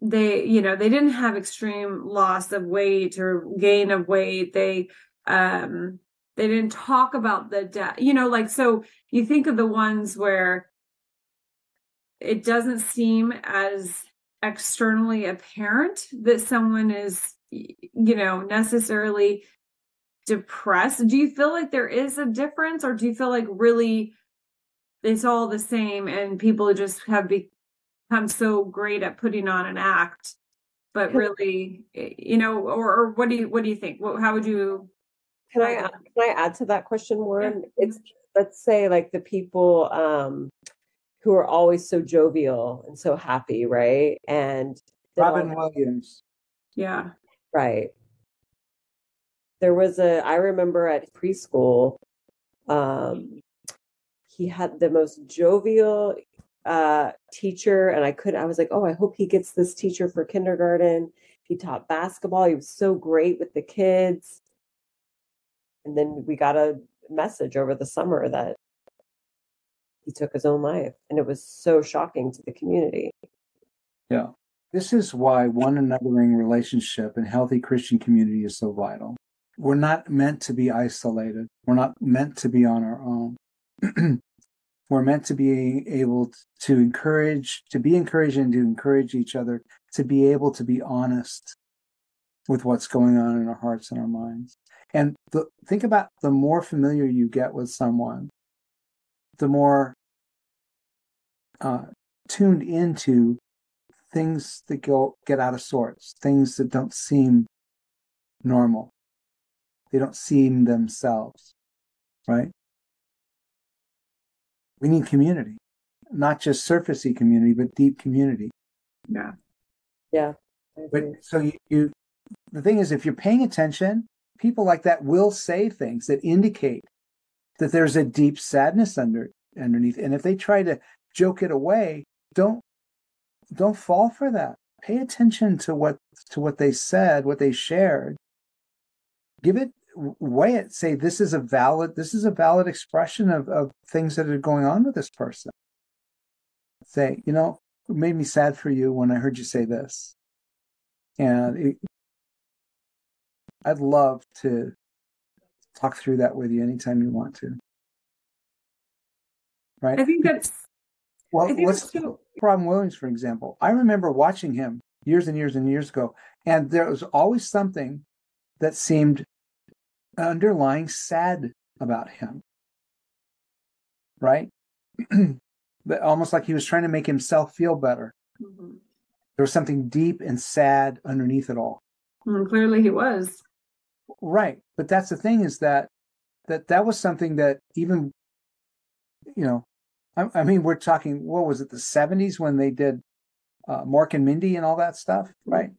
they you know they didn't have extreme loss of weight or gain of weight. They um they didn't talk about the death you know like so you think of the ones where it doesn't seem as externally apparent that someone is you know necessarily depressed. Do you feel like there is a difference or do you feel like really it's all the same and people just have become so great at putting on an act but really you know or, or what do you what do you think what, how would you can I add, can I add to that question, Warren? It's let's say like the people um, who are always so jovial and so happy, right? And Robin Williams. Yeah. Right. There was a I remember at preschool, um, he had the most jovial uh teacher and I could I was like, "Oh, I hope he gets this teacher for kindergarten." He taught basketball. He was so great with the kids. And then we got a message over the summer that he took his own life and it was so shocking to the community. Yeah. This is why one anothering relationship and healthy christian community is so vital. We're not meant to be isolated. We're not meant to be on our own (clears throat) we're meant to be able to encourage to be encouraged and to encourage each other to be able to be honest with what's going on in our hearts and our minds and the, think about the more familiar you get with someone, the more uh, tuned into things that go get out of sorts, things that don't seem normal. They don't seem themselves, right? We need community, not just surfacey community, but deep community. Yeah. Yeah. But so you, you, the thing is, if you're paying attention people like that will say things that indicate that there's a deep sadness under underneath and if they try to joke it away don't don't fall for that pay attention to what to what they said what they shared give it weigh it say this is a valid this is a valid expression of, of things that are going on with this person say you know it made me sad for you when i heard you say this and it, I'd love to talk through that with you anytime you want to. Right? I think that's. Well, think let's take Robin Williams, for example. I remember watching him years and years and years ago, and there was always something that seemed underlying sad about him. Right? (clears throat) But almost like he was trying to make himself feel better. Mm-hmm. There was something deep and sad underneath it all. And clearly, he was. Right. But that's the thing is that that that was something that even you know I, I mean we're talking what was it the 70s when they did uh, Mork and Mindy and all that stuff, right?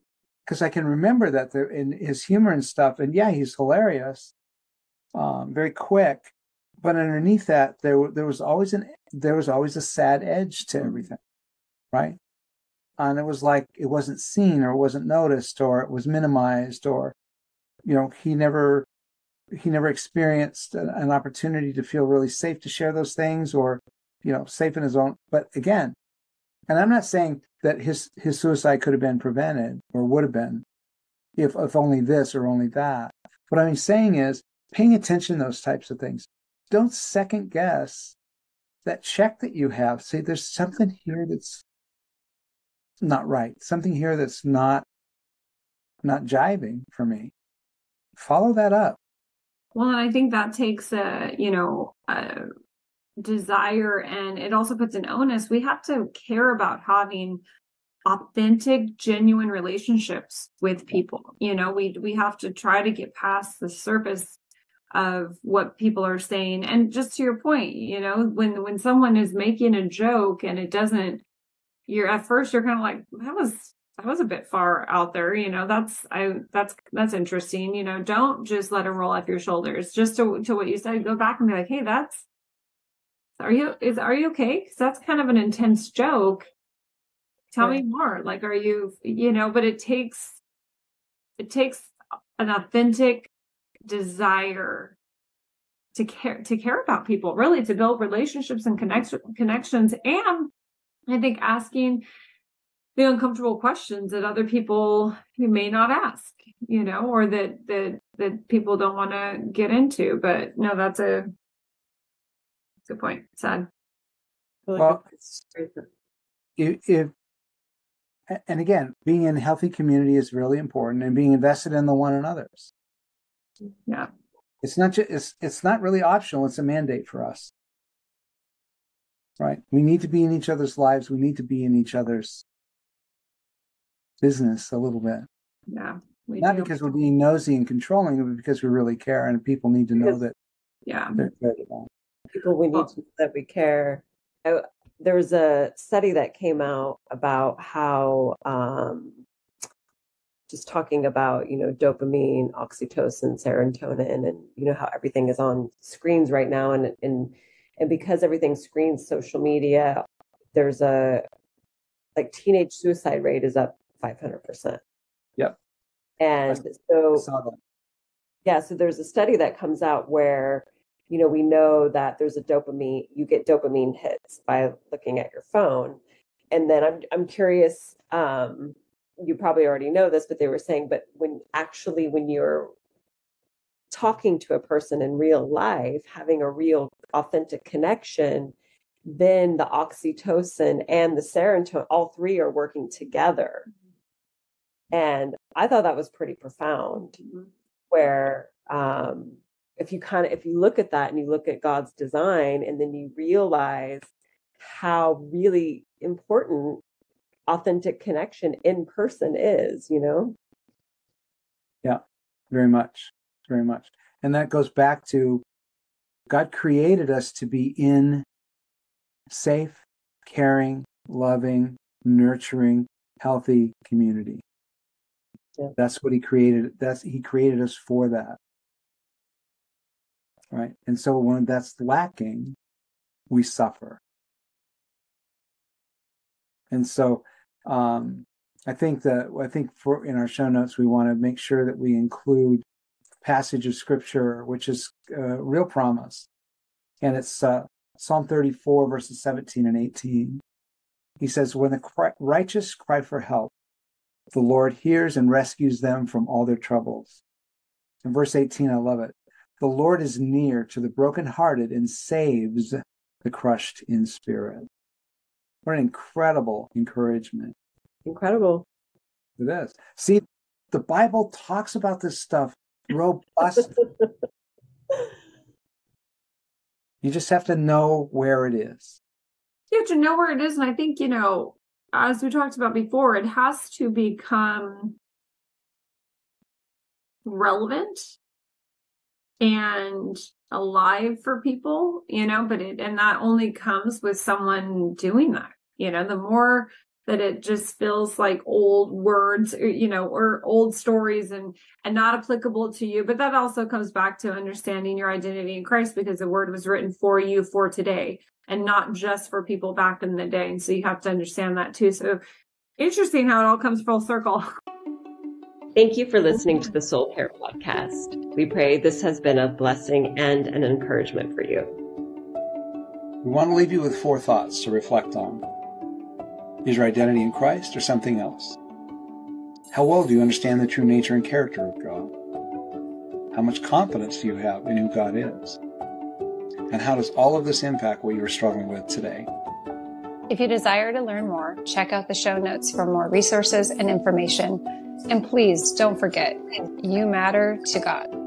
Because I can remember that there in his humor and stuff, and yeah, he's hilarious, um, very quick, but underneath that, there there was always an there was always a sad edge to everything, right? And it was like it wasn't seen or it wasn't noticed or it was minimized or, you know, he never he never experienced an opportunity to feel really safe to share those things or, you know, safe in his own. But again, and I'm not saying that his his suicide could have been prevented or would have been if if only this or only that. What I'm saying is paying attention to those types of things. Don't second guess that check that you have. Say there's something here that's not right. Something here that's not not jiving for me. Follow that up. Well, and I think that takes a, you know, a desire and it also puts an onus. We have to care about having authentic genuine relationships with people. You know we we have to try to get past the surface of what people are saying. And just to your point you know when when someone is making a joke and it doesn't you're at first you're kind of like that was that was a bit far out there you know that's i that's that's interesting. You know don't just let it roll off your shoulders. Just to to what you said go back and be like hey that's are you is are you okay? Because that's kind of an intense joke. Tell me more like are you you know but it takes it takes an authentic desire to care to care about people really to build relationships and connection connections and i think asking the uncomfortable questions that other people may not ask you know or that that that people don't want to get into but no that's a good point sad well if, if and again, being in a healthy community is really important and being invested in the one another's. Yeah. It's not just it's it's not really optional, it's a mandate for us. Right? We need to be in each other's lives, we need to be in each other's business a little bit. Yeah. not do. because we're being nosy and controlling, but because we really care and people need to know because, that yeah. People we need to know that we care. I, there was a study that came out about how um, just talking about you know dopamine oxytocin serotonin and you know how everything is on screens right now and and and because everything screens social media there's a like teenage suicide rate is up 500% yep. And so yeah so there's a study that comes out where you know, we know that there's a dopamine, you get dopamine hits by looking at your phone. And then I'm I'm curious, um, you probably already know this, but they were saying, but when actually when you're talking to a person in real life, having a real authentic connection, then the oxytocin and the serotonin, all three are working together. And I thought that was pretty profound, mm-hmm. where um, if you kind of if you look at that and you look at God's design and then you realize how really important authentic connection in person is, you know? Yeah, very much. Very much. And that goes back to God created us to be in safe, caring, loving, nurturing, healthy community. Yeah. That's what he created. That's he created us for that right? And so when that's lacking, we suffer. And so um, I think that I think for in our show notes we want to make sure that we include passage of scripture which is a real promise, and it's uh, Psalm 34 verses 17 and 18. He says, "When the righteous cry for help, the Lord hears and rescues them from all their troubles." In verse 18, I love it. The Lord is near to the brokenhearted and saves the crushed in spirit. What an incredible encouragement. Incredible. It is. See, the Bible talks about this stuff robust. (laughs) you just have to know where it is. You have to know where it is. And I think, you know, as we talked about before, it has to become relevant and alive for people, you know, but it, and that only comes with someone doing that. You know, the more that it just feels like old words you know or old stories and and not applicable to you but that also comes back to understanding your identity in christ because the word was written for you for today and not just for people back in the day and so you have to understand that too so interesting how it all comes full circle (laughs) Thank you for listening to the Soul Care podcast. We pray this has been a blessing and an encouragement for you. We want to leave you with four thoughts to reflect on. Is your identity in Christ or something else? How well do you understand the true nature and character of God? How much confidence do you have in who God is? And how does all of this impact what you are struggling with today? If you desire to learn more, check out the show notes for more resources and information. And please don't forget, you matter to God.